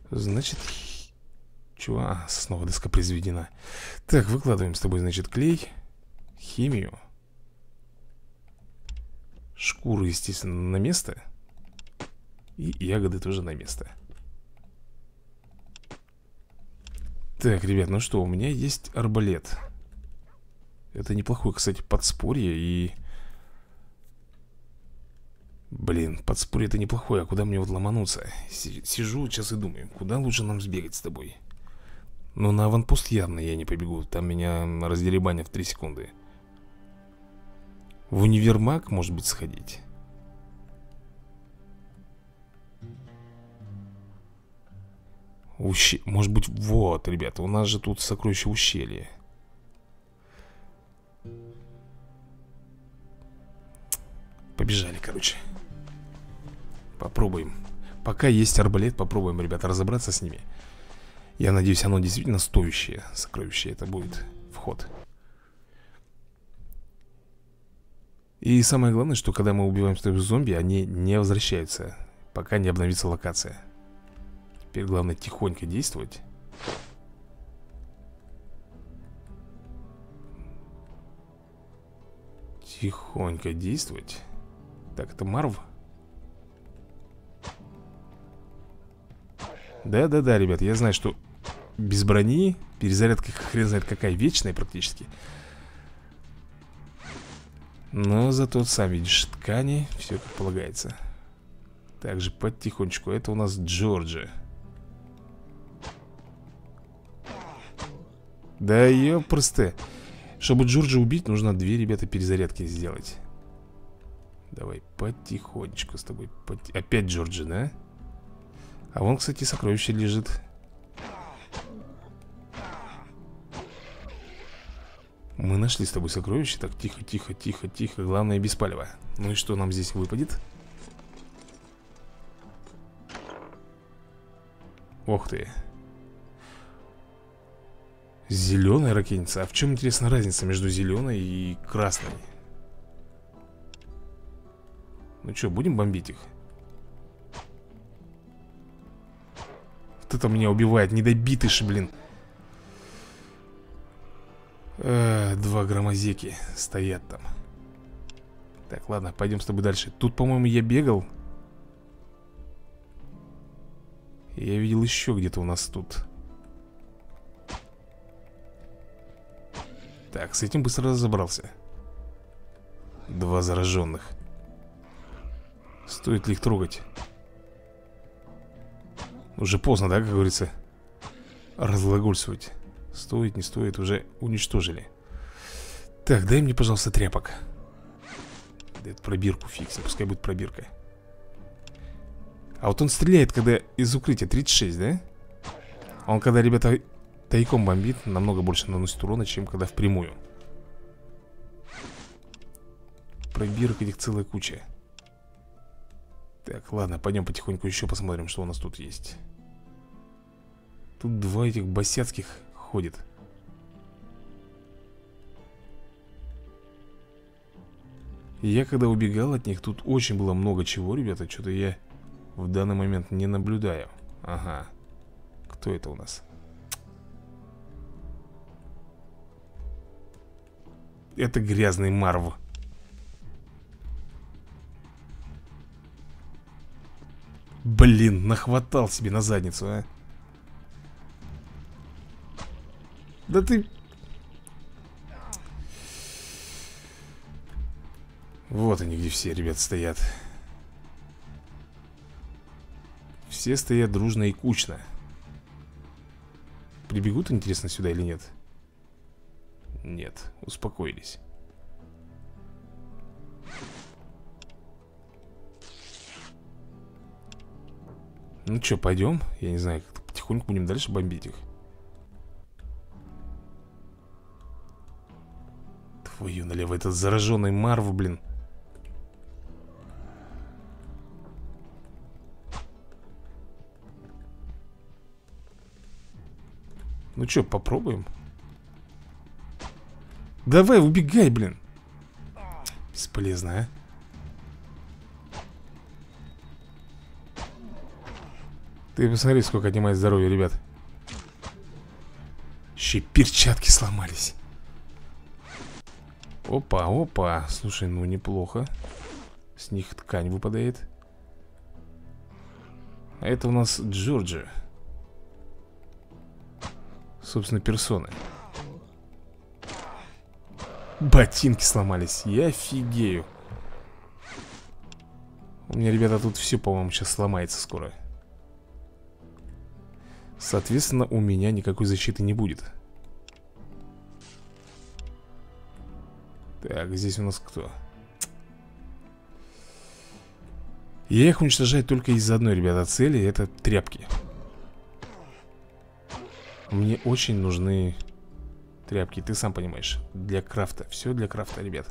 Значит Чего? А, сосновая доска произведена. Так, выкладываем с тобой, значит, клей Химию. Шкуры, естественно, на место И ягоды тоже на место Так, ребят, ну что, у меня есть арбалет Это неплохое, кстати, подспорье и... Блин, подспорье это неплохое, а куда мне вот ломануться? Сижу сейчас и думаю, куда лучше нам сбегать с тобой? Ну, на аванпост явно я не побегу Там меня раздеребанят в 3 секунды В универмаг, может быть, сходить? Уще... Может быть, вот, ребята, у нас же тут сокровище ущелья. Побежали, короче. Попробуем. Пока есть арбалет, попробуем, ребята, разобраться с ними. Я надеюсь, оно действительно стоящее сокровище. Это будет вход. И самое главное, что когда мы убиваем своих зомби, они не возвращаются, пока не обновится локация. Теперь главное тихонько действовать. Тихонько действовать. Так, это Марв? Да-да-да, ребят, я знаю, что без брони Перезарядка хрен знает какая, вечная практически. Но зато, сам видишь, ткани Все как полагается. Также потихонечку. Это у нас Джорджия Да ёпрсты. Чтобы Джорджа убить, нужно две, ребята, перезарядки сделать. Давай потихонечку с тобой поти... Опять Джорджи, да? А вон, кстати, сокровище лежит. Мы нашли с тобой сокровище Так, тихо, тихо, тихо, тихо. Главное, без палева. Ну и что нам здесь выпадет? Ох ты Зеленая ракетница. А в чем, интересно, разница между зеленой и красной? Ну что, будем бомбить их? Вот это меня убивает, недобитыш, блин э, Два громозеки стоят там Так, ладно, пойдем с тобой дальше Тут, по-моему, я бегал Я видел еще где-то у нас тут Так, с этим быстро разобрался. Два зараженных. Стоит ли их трогать? Уже поздно, да, как говорится Разглагольствовать. Стоит, не стоит, уже уничтожили. Так, дай мне, пожалуйста, тряпок. Это пробирку фикси, пускай будет пробирка. А вот он стреляет, когда из укрытия 36, да? Он когда, ребята, тайком бомбит Намного больше наносит урона, чем когда впрямую. Пробирок этих целая куча. Так, ладно, пойдем потихоньку еще посмотрим, что у нас тут есть. Тут два этих босяцких ходит. Я когда убегал от них, тут очень было много чего, ребята Что-то я в данный момент не наблюдаю. Ага. Кто это у нас? Это грязный Марв Блин, нахватал себе на задницу, а. Да ты... Вот они где все, ребят, стоят. Все стоят дружно и кучно. Прибегут, интересно, сюда или нет? Нет, успокоились Ну что, пойдем? Я не знаю, потихоньку будем дальше бомбить их Твою налево, этот зараженный Марв, блин Ну что, попробуем? Давай, убегай, блин. Бесполезно, а Ты посмотри, сколько отнимает здоровье, ребят. Еще перчатки сломались. Опа, опа. Слушай, ну неплохо. С них ткань выпадает. А это у нас Джорджи Собственно, персоны Ботинки сломались. Я офигею. У меня, ребята, тут все, по-моему, сейчас сломается скоро. Соответственно, у меня никакой защиты не будет. Так, здесь у нас кто? Я их уничтожаю только из-за одной, ребята, цели Это тряпки. Мне очень нужны тряпки, ты сам понимаешь Для крафта, все для крафта, ребят.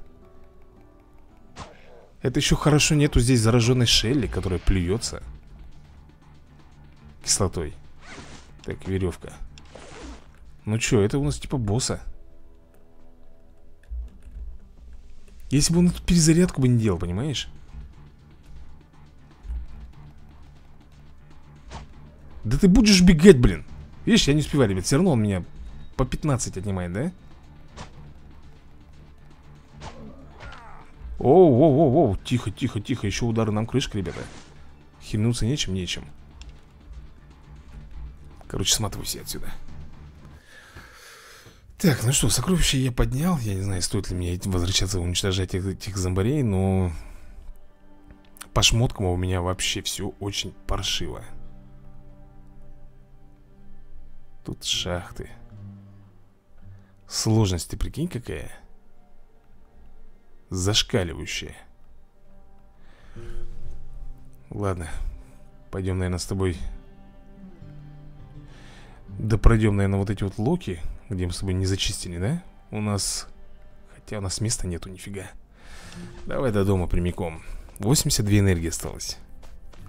Это еще хорошо нету здесь зараженной Шелли, которая плюется Кислотой. Так, веревка Ну что, это у нас типа босса. Если бы он эту перезарядку бы не делал, понимаешь? Да ты будешь бегать, блин. Видишь, я не успеваю, ребят Все равно он меня по 15 отнимает, да? Оу, оу, оу, оу Тихо, тихо, тихо Еще удары нам крышка, ребята. Хильнуться нечем, нечем. Короче, сматывайся отсюда. Так, ну что, сокровища я поднял. Я не знаю, стоит ли мне возвращаться уничтожать этих, этих зомбарей Но по шмоткам у меня вообще все очень паршиво. Тут шахты Сложности, прикинь, какая. Зашкаливающая. Ладно Пойдем, наверное, с тобой. Да пройдем, наверное, вот эти вот локи где мы с тобой не зачистили, да? У нас... Хотя у нас места нету нифига. Давай до дома прямиком. 82 энергии осталось.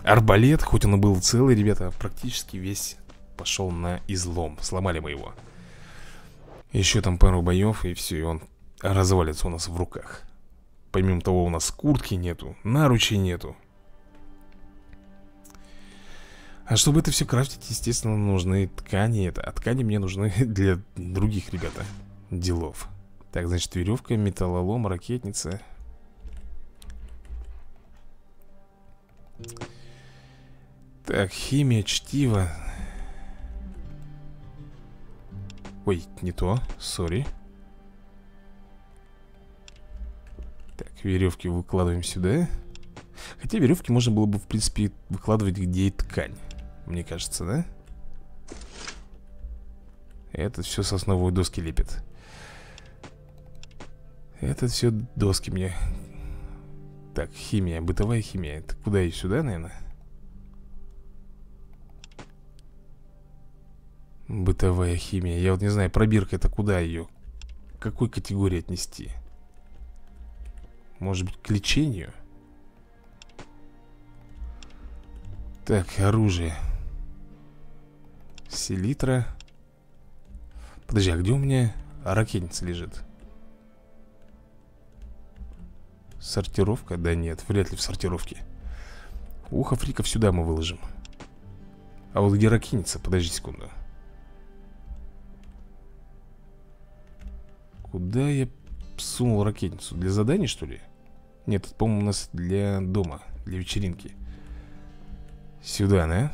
Арбалет, хоть он и был целый, ребята Практически весь пошел на излом. Сломали мы его Еще там пару боев и все, и он развалится у нас в руках. Помимо того, у нас куртки нету Наручей нету. А чтобы это все крафтить, естественно, нужны ткани. Это. А ткани мне нужны *laughs* для других, ребята, делов. Так, значит, веревка, металлолом, ракетница. Так, химия, чтиво Ой, не то, сори. Так, веревки выкладываем сюда. Хотя веревки можно было бы, в принципе, выкладывать где и ткань Мне кажется, да? Этот все сосновую доски лепит. Этот все доски мне. Так, химия, бытовая химия. Это куда и сюда, наверное? Бытовая химия Я вот не знаю, пробирка это куда ее? К какой категории отнести? Может быть, к лечению? Так, оружие Селитра Подожди, а где у меня ракетница лежит? Сортировка? Да нет, вряд ли в сортировке Ухо фриков сюда мы выложим А вот где ракетница? Подожди секунду Куда я сунул ракетницу? Для заданий, что ли? Нет, это, по-моему, у нас для дома Для вечеринки Сюда, да?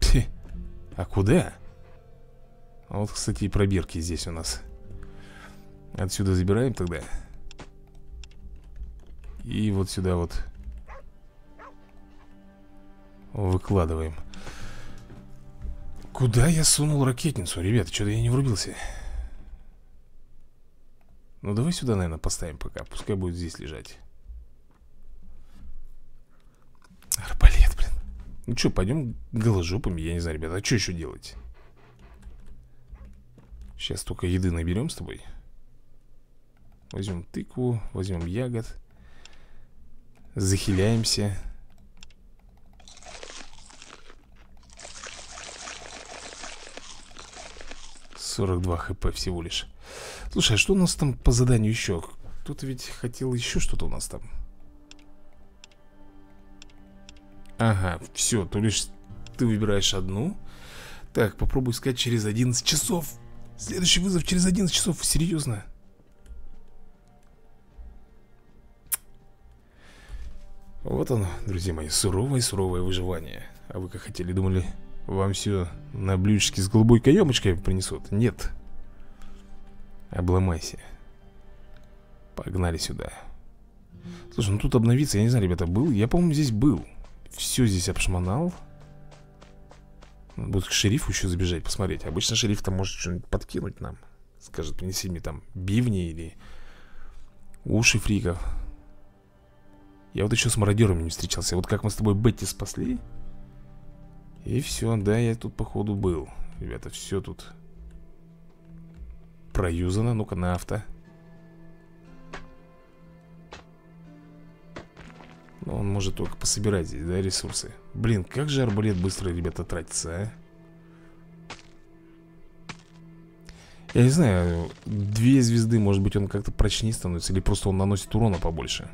Пхе. А куда? А вот, кстати, и пробирки здесь у нас Отсюда забираем тогда И вот сюда вот Выкладываем Куда я сунул ракетницу? Ребята, что-то я не врубился Ну давай сюда, наверное, поставим пока. Пускай будет здесь лежать. Арбалет, блин. Ну что, пойдем голожопами, я не знаю, ребята А что еще делать? Сейчас только еды наберем с тобой. Возьмем тыкву, возьмем ягод. Захиляемся. 42 хп всего лишь Слушай, а что у нас там по заданию еще? Кто-то ведь хотел еще что-то у нас там. Ага, все, то лишь ты выбираешь одну. Так, попробуй искать через 11 часов. Следующий вызов через 11 часов, серьезно Вот оно, друзья мои, суровое-суровое выживание. А вы как хотели, думали, вам все на блюдечке с голубой каемочкой принесут? Нет Обломайся Погнали сюда. Слушай, ну тут обновиться, я не знаю, ребята, был? Я, по-моему, здесь был. Все здесь обшмонал. Надо к шерифу еще забежать, посмотреть. Обычно шериф там может что-нибудь подкинуть нам. Скажет, принеси мне там бивни или уши фриков. Я вот еще с мародерами не встречался. Вот как мы с тобой Бетти спасли И все, да, я тут походу был. Ребята, все тут проюзано Ну-ка, на авто. Но он может только пособирать здесь, да, ресурсы. Блин, как же арбалет быстро, ребята, тратится, а? Я не знаю, две звезды, может быть, он как-то прочнее становится Или просто он наносит урона побольше.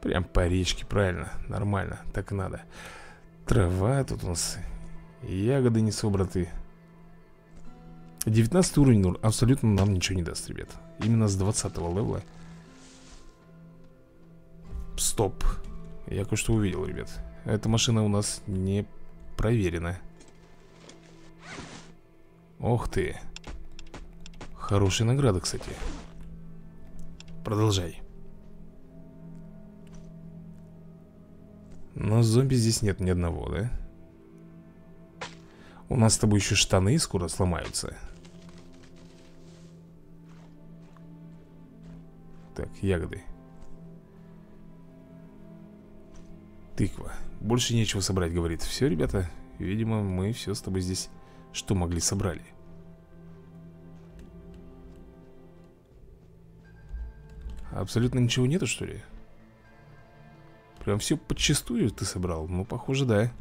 Прям по речке, правильно, нормально, так и надо Трава тут у нас Ягоды не собраты. 19 уровень ну, абсолютно нам ничего не даст, ребят. Именно с 20 левела. Стоп. Я кое-что увидел, ребят. Эта машина у нас не проверена. Ох ты. Хорошая награда, кстати. Продолжай Но зомби здесь нет ни одного, да? У нас с тобой еще штаны скоро сломаются. Так, ягоды. Тыква. Больше нечего собрать, говорит. Все, ребята, видимо, мы все с тобой здесь Что могли, собрали. Абсолютно ничего нету, что ли? Прям все подчистую ты собрал? Ну, похоже, да.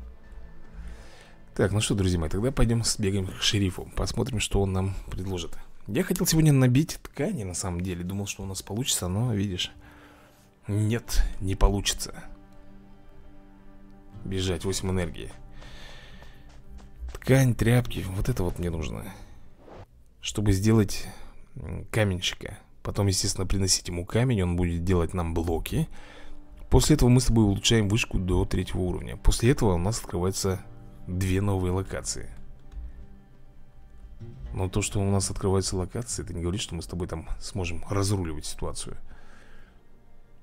Так, ну что, друзья мои, тогда пойдем сбегаем к шерифу Посмотрим, что он нам предложит. Я хотел сегодня набить ткани, на самом деле Думал, что у нас получится, но, видишь Нет, не получится. Бежать, 8 энергии. Ткань, тряпки, вот это вот мне нужно Чтобы сделать каменщика. Потом, естественно, приносить ему камень Он будет делать нам блоки После этого мы с тобой улучшаем вышку до третьего уровня. После этого у нас открываются две новые локации. Но то, что у нас открываются локации Это не говорит, что мы с тобой там сможем разруливать ситуацию.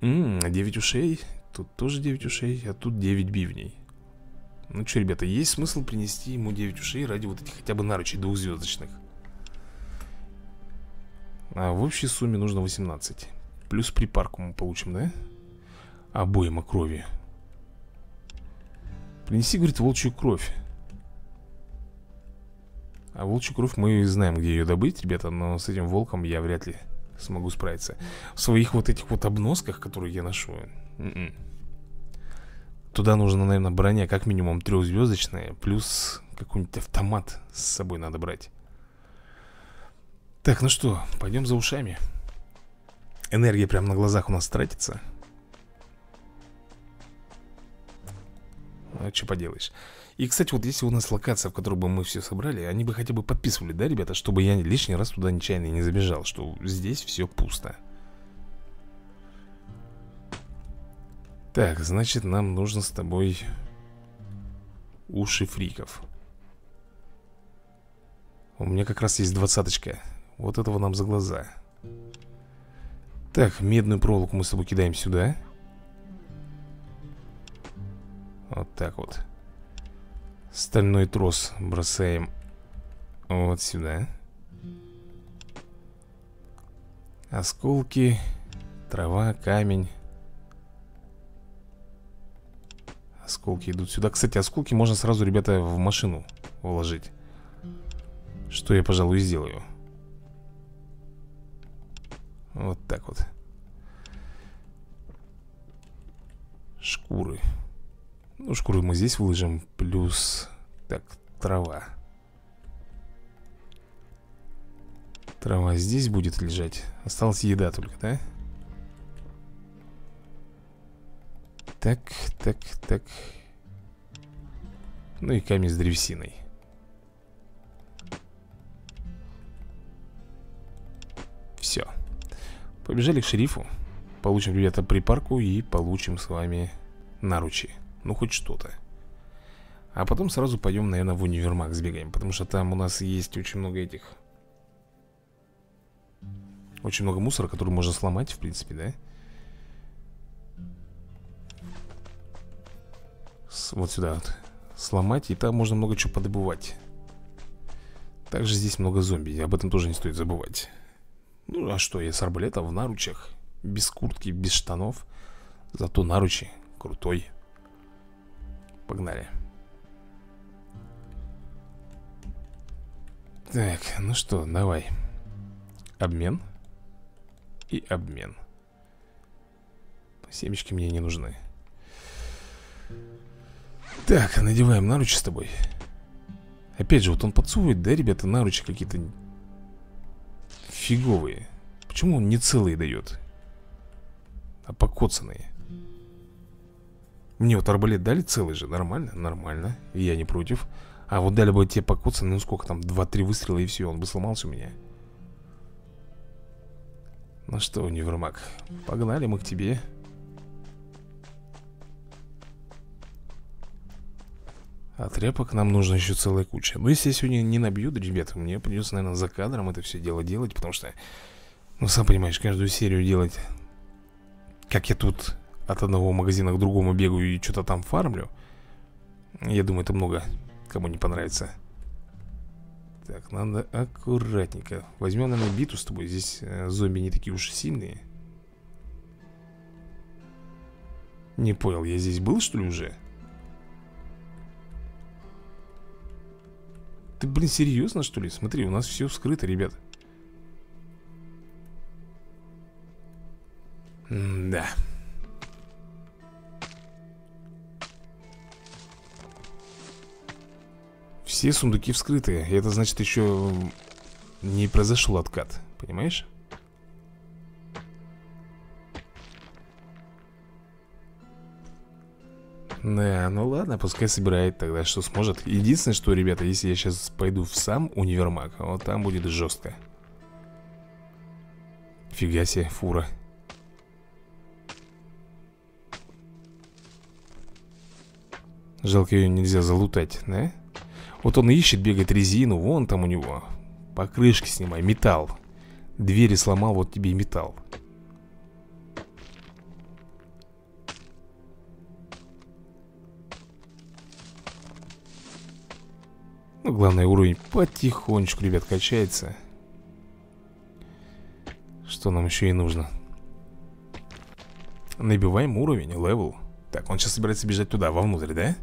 Ммм, 9 ушей? Тут тоже 9 ушей, а тут 9 бивней. Ну что, ребята, есть смысл принести ему 9 ушей Ради вот этих хотя бы наручей двухзвездочных А в общей сумме нужно 18 Плюс припарку мы получим, да? Обойма крови Принеси, говорит, волчью кровь А волчью кровь мы знаем, где ее добыть, ребята Но с этим волком я вряд ли смогу справиться В своих вот этих вот обносках, которые я ношу Н м-м. -н. Туда нужно, наверное, броня как минимум трехзвездочная Плюс какой-нибудь автомат с собой надо брать Так, ну что, пойдем за ушами Энергия прямо на глазах у нас тратится А что поделаешь. И, кстати, вот если у нас локация, в которой бы мы все собрали Они бы хотя бы подписывали, да, ребята? Чтобы я лишний раз туда нечаянно не забежал Что здесь все пусто. Так, значит, нам нужно с тобой Уши фриков. У меня как раз есть двадцаточка. Вот этого нам за глаза. Так, медную проволоку мы с тобой кидаем сюда вот так вот. Стальной трос бросаем Вот сюда. Осколки Трава, камень. Осколки идут сюда. Кстати, осколки можно сразу, ребята, в машину вложить Что я, пожалуй, сделаю. Вот так вот. Шкуры ну, шкуру мы здесь выложим Плюс, так, трава. Трава здесь будет лежать. Осталась еда только, да? Так, так, так. Ну и камень с древесиной. Все Побежали к шерифу. Получим, ребята, припарку И получим с вами наручи ну, хоть что-то. А потом сразу пойдем, наверное, в универмаг сбегаем Потому что там у нас есть очень много этих Очень много мусора, который можно сломать, в принципе, да? С, вот сюда вот Сломать, и там можно много чего подобывать. Также здесь много зомби Об этом тоже не стоит забывать. Ну, а что, я с арбалетом в наручах Без куртки, без штанов Зато наручи крутой Погнали. Так, ну что, давай. Обмен. И обмен. Семечки мне не нужны. Так, надеваем наручи с тобой. Опять же, вот он подсовывает, да, ребята, наручи какие-то фиговые. Почему он не целые дает? А покоцанные. Мне вот арбалет дали целый же, нормально, нормально я не против. А вот дали бы те покоцаны, ну сколько там, 2-3 выстрела и все, он бы сломался у меня. Ну что, универмаг, погнали мы к тебе. А тряпок нам нужно еще целая куча. Ну если я сегодня не набью, ребята, мне придется, наверное, за кадром это все дело делать Потому что, ну сам понимаешь, каждую серию делать Как я тут от одного магазина к другому бегаю и что-то там фармлю Я думаю, это много кому не понравится. Так, надо аккуратненько. Возьмем, наверное, биту с тобой. Здесь э, зомби не такие уж сильные. Не понял, я здесь был, что ли, уже? Ты, блин, серьезно, что ли? Смотри, у нас все вскрыто, ребят. М-да Все сундуки вскрыты. И это значит еще не произошел откат. Понимаешь? Да, ну ладно, пускай собирает тогда, что сможет. Единственное, что, ребята, если я сейчас пойду в сам универмаг Вот там будет жестко Фига себе, фура. Жалко ее нельзя залутать, да? Вот он ищет, бегает резину, вон там у него. Покрышки снимай, металл. Двери сломал, вот тебе и металл. Ну, главное, уровень потихонечку, ребят, качается. Что нам еще и нужно? Набиваем уровень, level. Так, он сейчас собирается бежать туда, вовнутрь, да?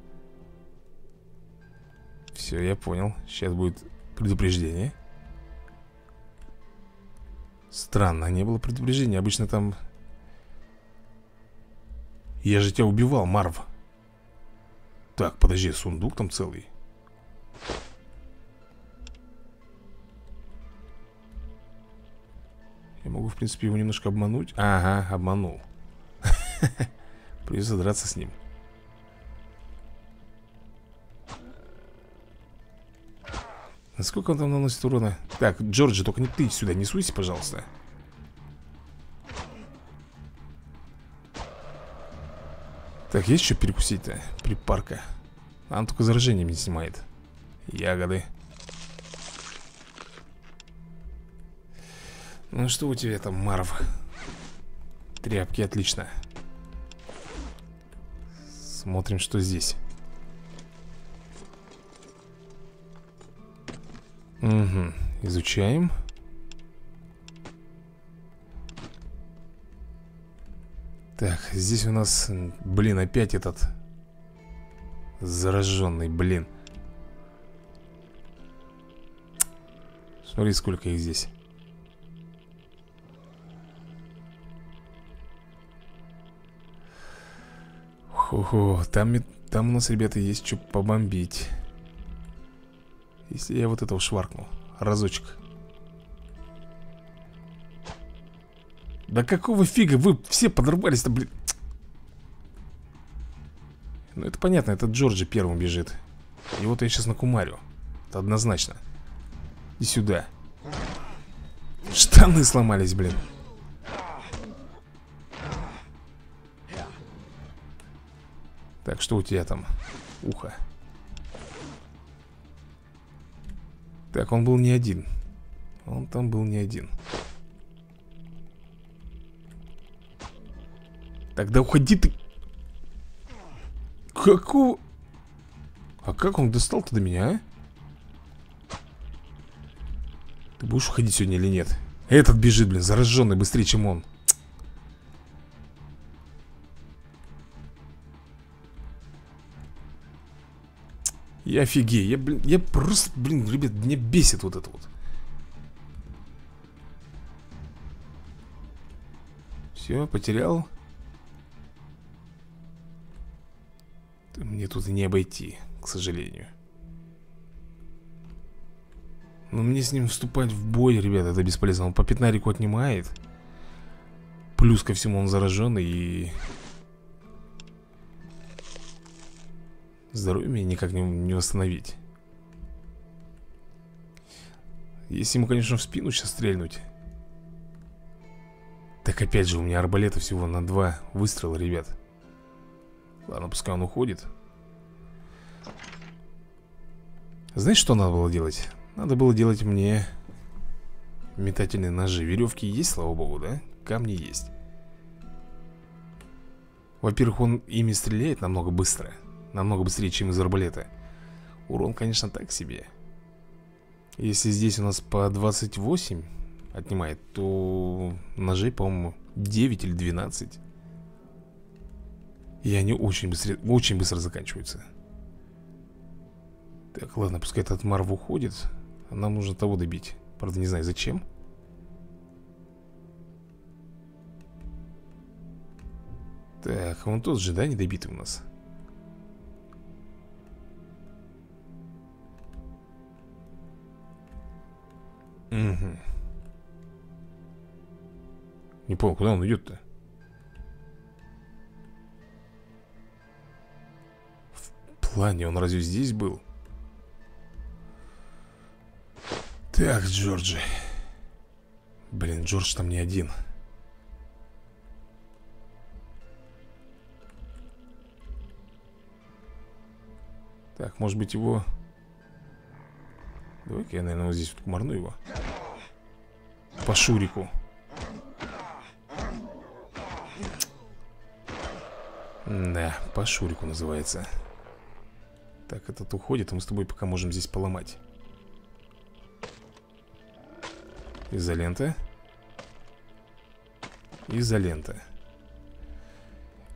Все, я понял. Сейчас будет предупреждение. Странно, не было предупреждения. Обычно там... Я же тебя убивал, Марв. Так, подожди, сундук там целый. Я могу, в принципе, его немножко обмануть. Ага, обманул. *laughs* Придется драться с ним Насколько он там наносит урона? Так, Джорджи, только не ты сюда не суйся, пожалуйста Так, есть что перекусить-то? Припарка Она только заражением не снимает Ягоды Ну что у тебя там, Марв? Тряпки, отлично Смотрим, что здесь Угу, изучаем. Так, здесь у нас, блин, опять этот Зараженный, блин. Смотри, сколько их здесь. Хо-хо, там, там у нас, ребята, есть что побомбить Если я вот этого шваркну Разочек. Да какого фига? Вы все подорвались-то, блин. Ну это понятно, это Джорджи первым бежит. И вот я сейчас на Кумарю Это однозначно. И сюда. Штаны сломались, блин. Так, что у тебя там? Ухо Так, он был не один. Он там был не один. Тогда уходи ты. Какого... А как он достал-то до меня, а? Ты будешь уходить сегодня или нет? Этот бежит, блин, зараженный быстрее, чем он Я офигею, я, блин, я просто, блин, ребят, меня бесит вот это вот. Все, потерял. Мне тут и не обойти, к сожалению. Но мне с ним вступать в бой, ребята, это бесполезно. Он по пятнарику отнимает. Плюс ко всему он зараженный и Здоровье никак не, не восстановить. Если ему, конечно, в спину сейчас стрельнуть Так опять же, у меня арбалета всего на два выстрела, ребят. Ладно, пускай он уходит. Знаешь, что надо было делать? Надо было делать мне Метательные ножи. Веревки есть, слава богу, да? Камни есть. Во-первых, он ими стреляет намного быстро Намного быстрее, чем из арбалета. Урон, конечно, так себе. Если здесь у нас по 28 отнимает То ножей, по-моему, 9 или 12 И они очень быстро, очень быстро заканчиваются. Так, ладно, пускай этот Марв уходит. Нам нужно того добить. Правда, не знаю, зачем. Так, он тот же, да, недобитый у нас Угу. Не понял, куда он идет-то? В плане, он разве здесь был? Так, Джорджи Блин, Джордж там не один Так, может быть его Давай-ка я, наверное, вот здесь вот кумарну его. По шурику. Да, по шурику называется. Так, этот уходит, а мы с тобой пока можем здесь поломать. Изолента. Изолента.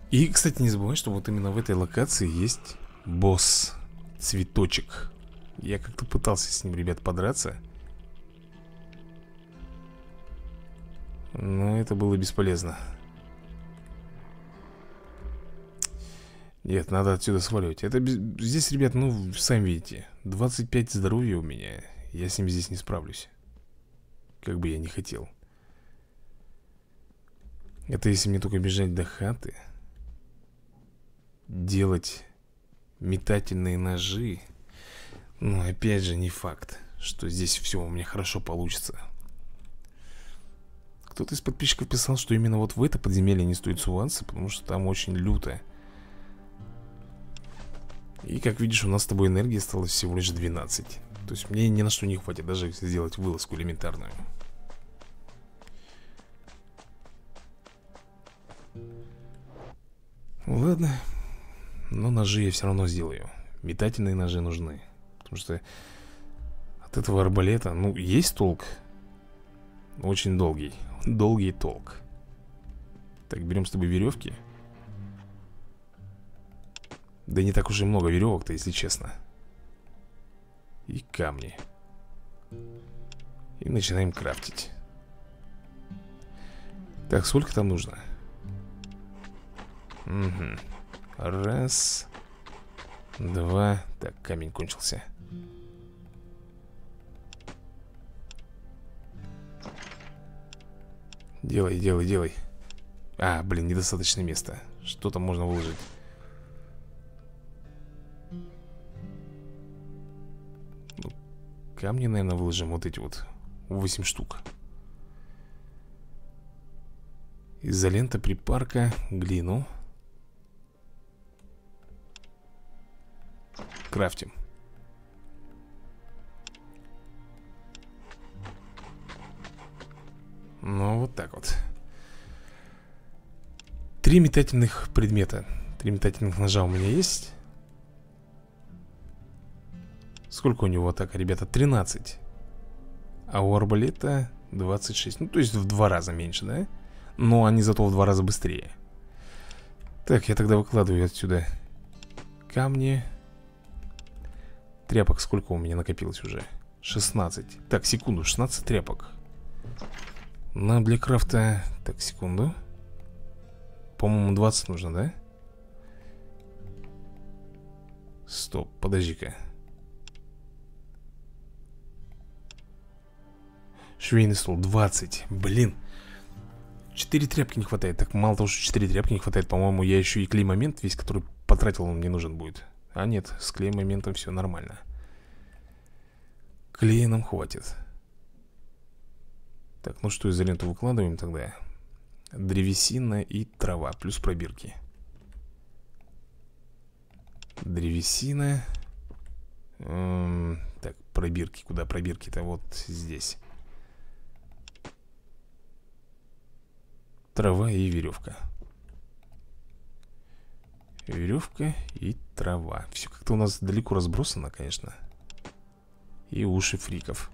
И, кстати, не забывай, что вот именно в этой локации есть босс Цветочек Я как-то пытался с ним, ребят, подраться. Но это было бесполезно. Нет, надо отсюда сваливать. Это здесь, ребят, ну, сами видите 25 здоровья у меня. Я с ним здесь не справлюсь. Как бы я не хотел. Это если мне только бежать до хаты Делать метательные ножи Но опять же не факт Что здесь все у меня хорошо получится. Кто-то из подписчиков писал, что именно вот в это подземелье не стоит суваться Потому что там очень люто. И как видишь, у нас с тобой энергии осталось всего лишь 12 То есть мне ни на что не хватит даже сделать вылазку элементарную. Ладно Но ножи я все равно сделаю. Метательные ножи нужны Потому что от этого арбалета, ну, есть толк? Очень долгий. Долгий толк. Так, берем с тобой веревки. Да не так уж и много веревок-то, если честно. И камни. И начинаем крафтить. Так, сколько там нужно? Угу Раз. Два. Так, камень кончился Делай, делай, делай. А, блин, недостаточно места. Что там можно выложить? Камни, наверное, выложим вот эти вот. 8 штук. Изолента припарка Глину. Крафтим Ну, вот так вот. Три метательных предмета. Три метательных ножа у меня есть. Сколько у него? Атака, ребята? 13 А у арбалета 26 Ну, то есть в два раза меньше, да? Но они зато в два раза быстрее. Так, я тогда выкладываю отсюда Камни. Тряпок сколько у меня накопилось уже? 16 Так, секунду, 16 тряпок Нам для крафта Так, секунду. По-моему, 20 нужно, да? Стоп, подожди-ка. Швейный стол 20 Блин. Четыре тряпки не хватает Так мало того, что четыре тряпки не хватает По-моему, я еще и клей-момент весь, который потратил Он мне нужен будет. А нет, с клей-моментом все нормально. Клея нам хватит Так, ну что, изоленту выкладываем тогда. Древесина и трава Плюс пробирки. Древесина. Эм, Так, пробирки Куда? Пробирки-то? Вот здесь. Трава и веревка. Веревка и трава. Все как-то у нас далеко разбросано, конечно. И уши фриков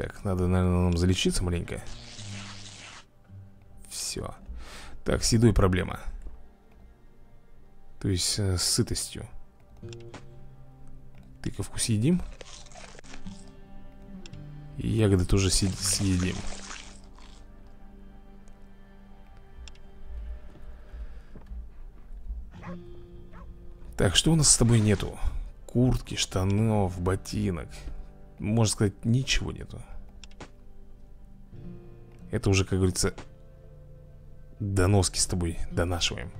Так, надо, наверное, нам залечиться маленько Все Так, с едой проблема. То есть э, с сытостью. Тыковку съедим. И ягоды тоже съедим. Так, что у нас с тобой нету? Куртки, штанов, ботинок Можно сказать, ничего нету Это уже, как говорится Доноски с тобой донашиваем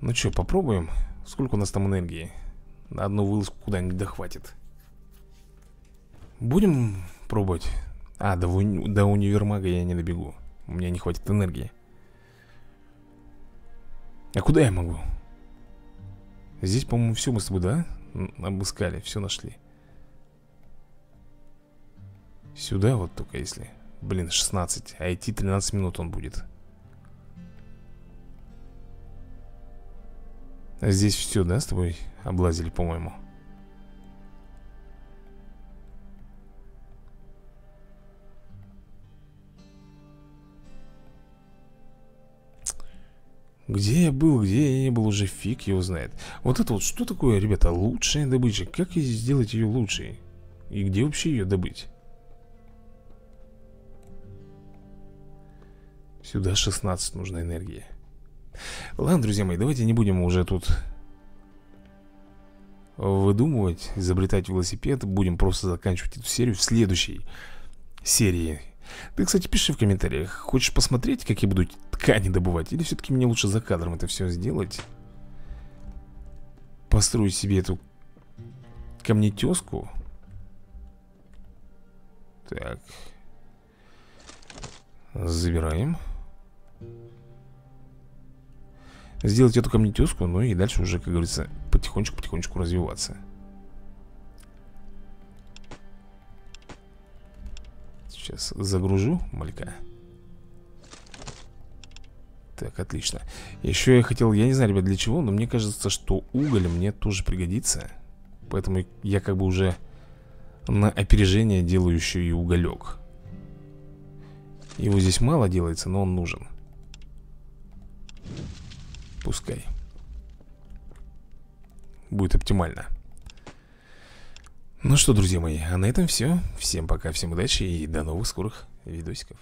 Ну что, попробуем? Сколько у нас там энергии? На одну вылазку куда-нибудь дохватит Будем пробовать А, до, уни... до универмага я не добегу У меня не хватит энергии А куда я могу? Здесь, по-моему, все мы с тобой, да? Обыскали, все нашли. Сюда вот только если. Блин, 16, а идти 13 минут он будет. А Здесь все, да, с тобой облазили, по-моему Где я был, где я не был, уже фиг его знает. Вот это вот что такое, ребята, лучшая добыча? Как сделать ее лучшей? И где вообще ее добыть? Сюда 16 нужно энергии. Ладно, друзья мои, давайте не будем уже тут Выдумывать, изобретать велосипед. Будем просто заканчивать эту серию в следующей серии ты, кстати, пиши в комментариях Хочешь посмотреть, как я буду ткани добывать Или все-таки мне лучше за кадром это все сделать? Построить себе эту камнетеску Так. Забираем. Сделать эту камнетеску Ну и дальше уже, как говорится, потихонечку-потихонечку развиваться Сейчас загружу малька. Так, отлично. Еще я хотел, я не знаю, ребят, для чего Но мне кажется, что уголь мне тоже пригодится. Поэтому я как бы уже на опережение делаю еще и уголек Его здесь мало делается, но он нужен. Пускай. Будет оптимально ну что, друзья мои, а на этом все. Всем пока, всем удачи и до новых скорых видосиков.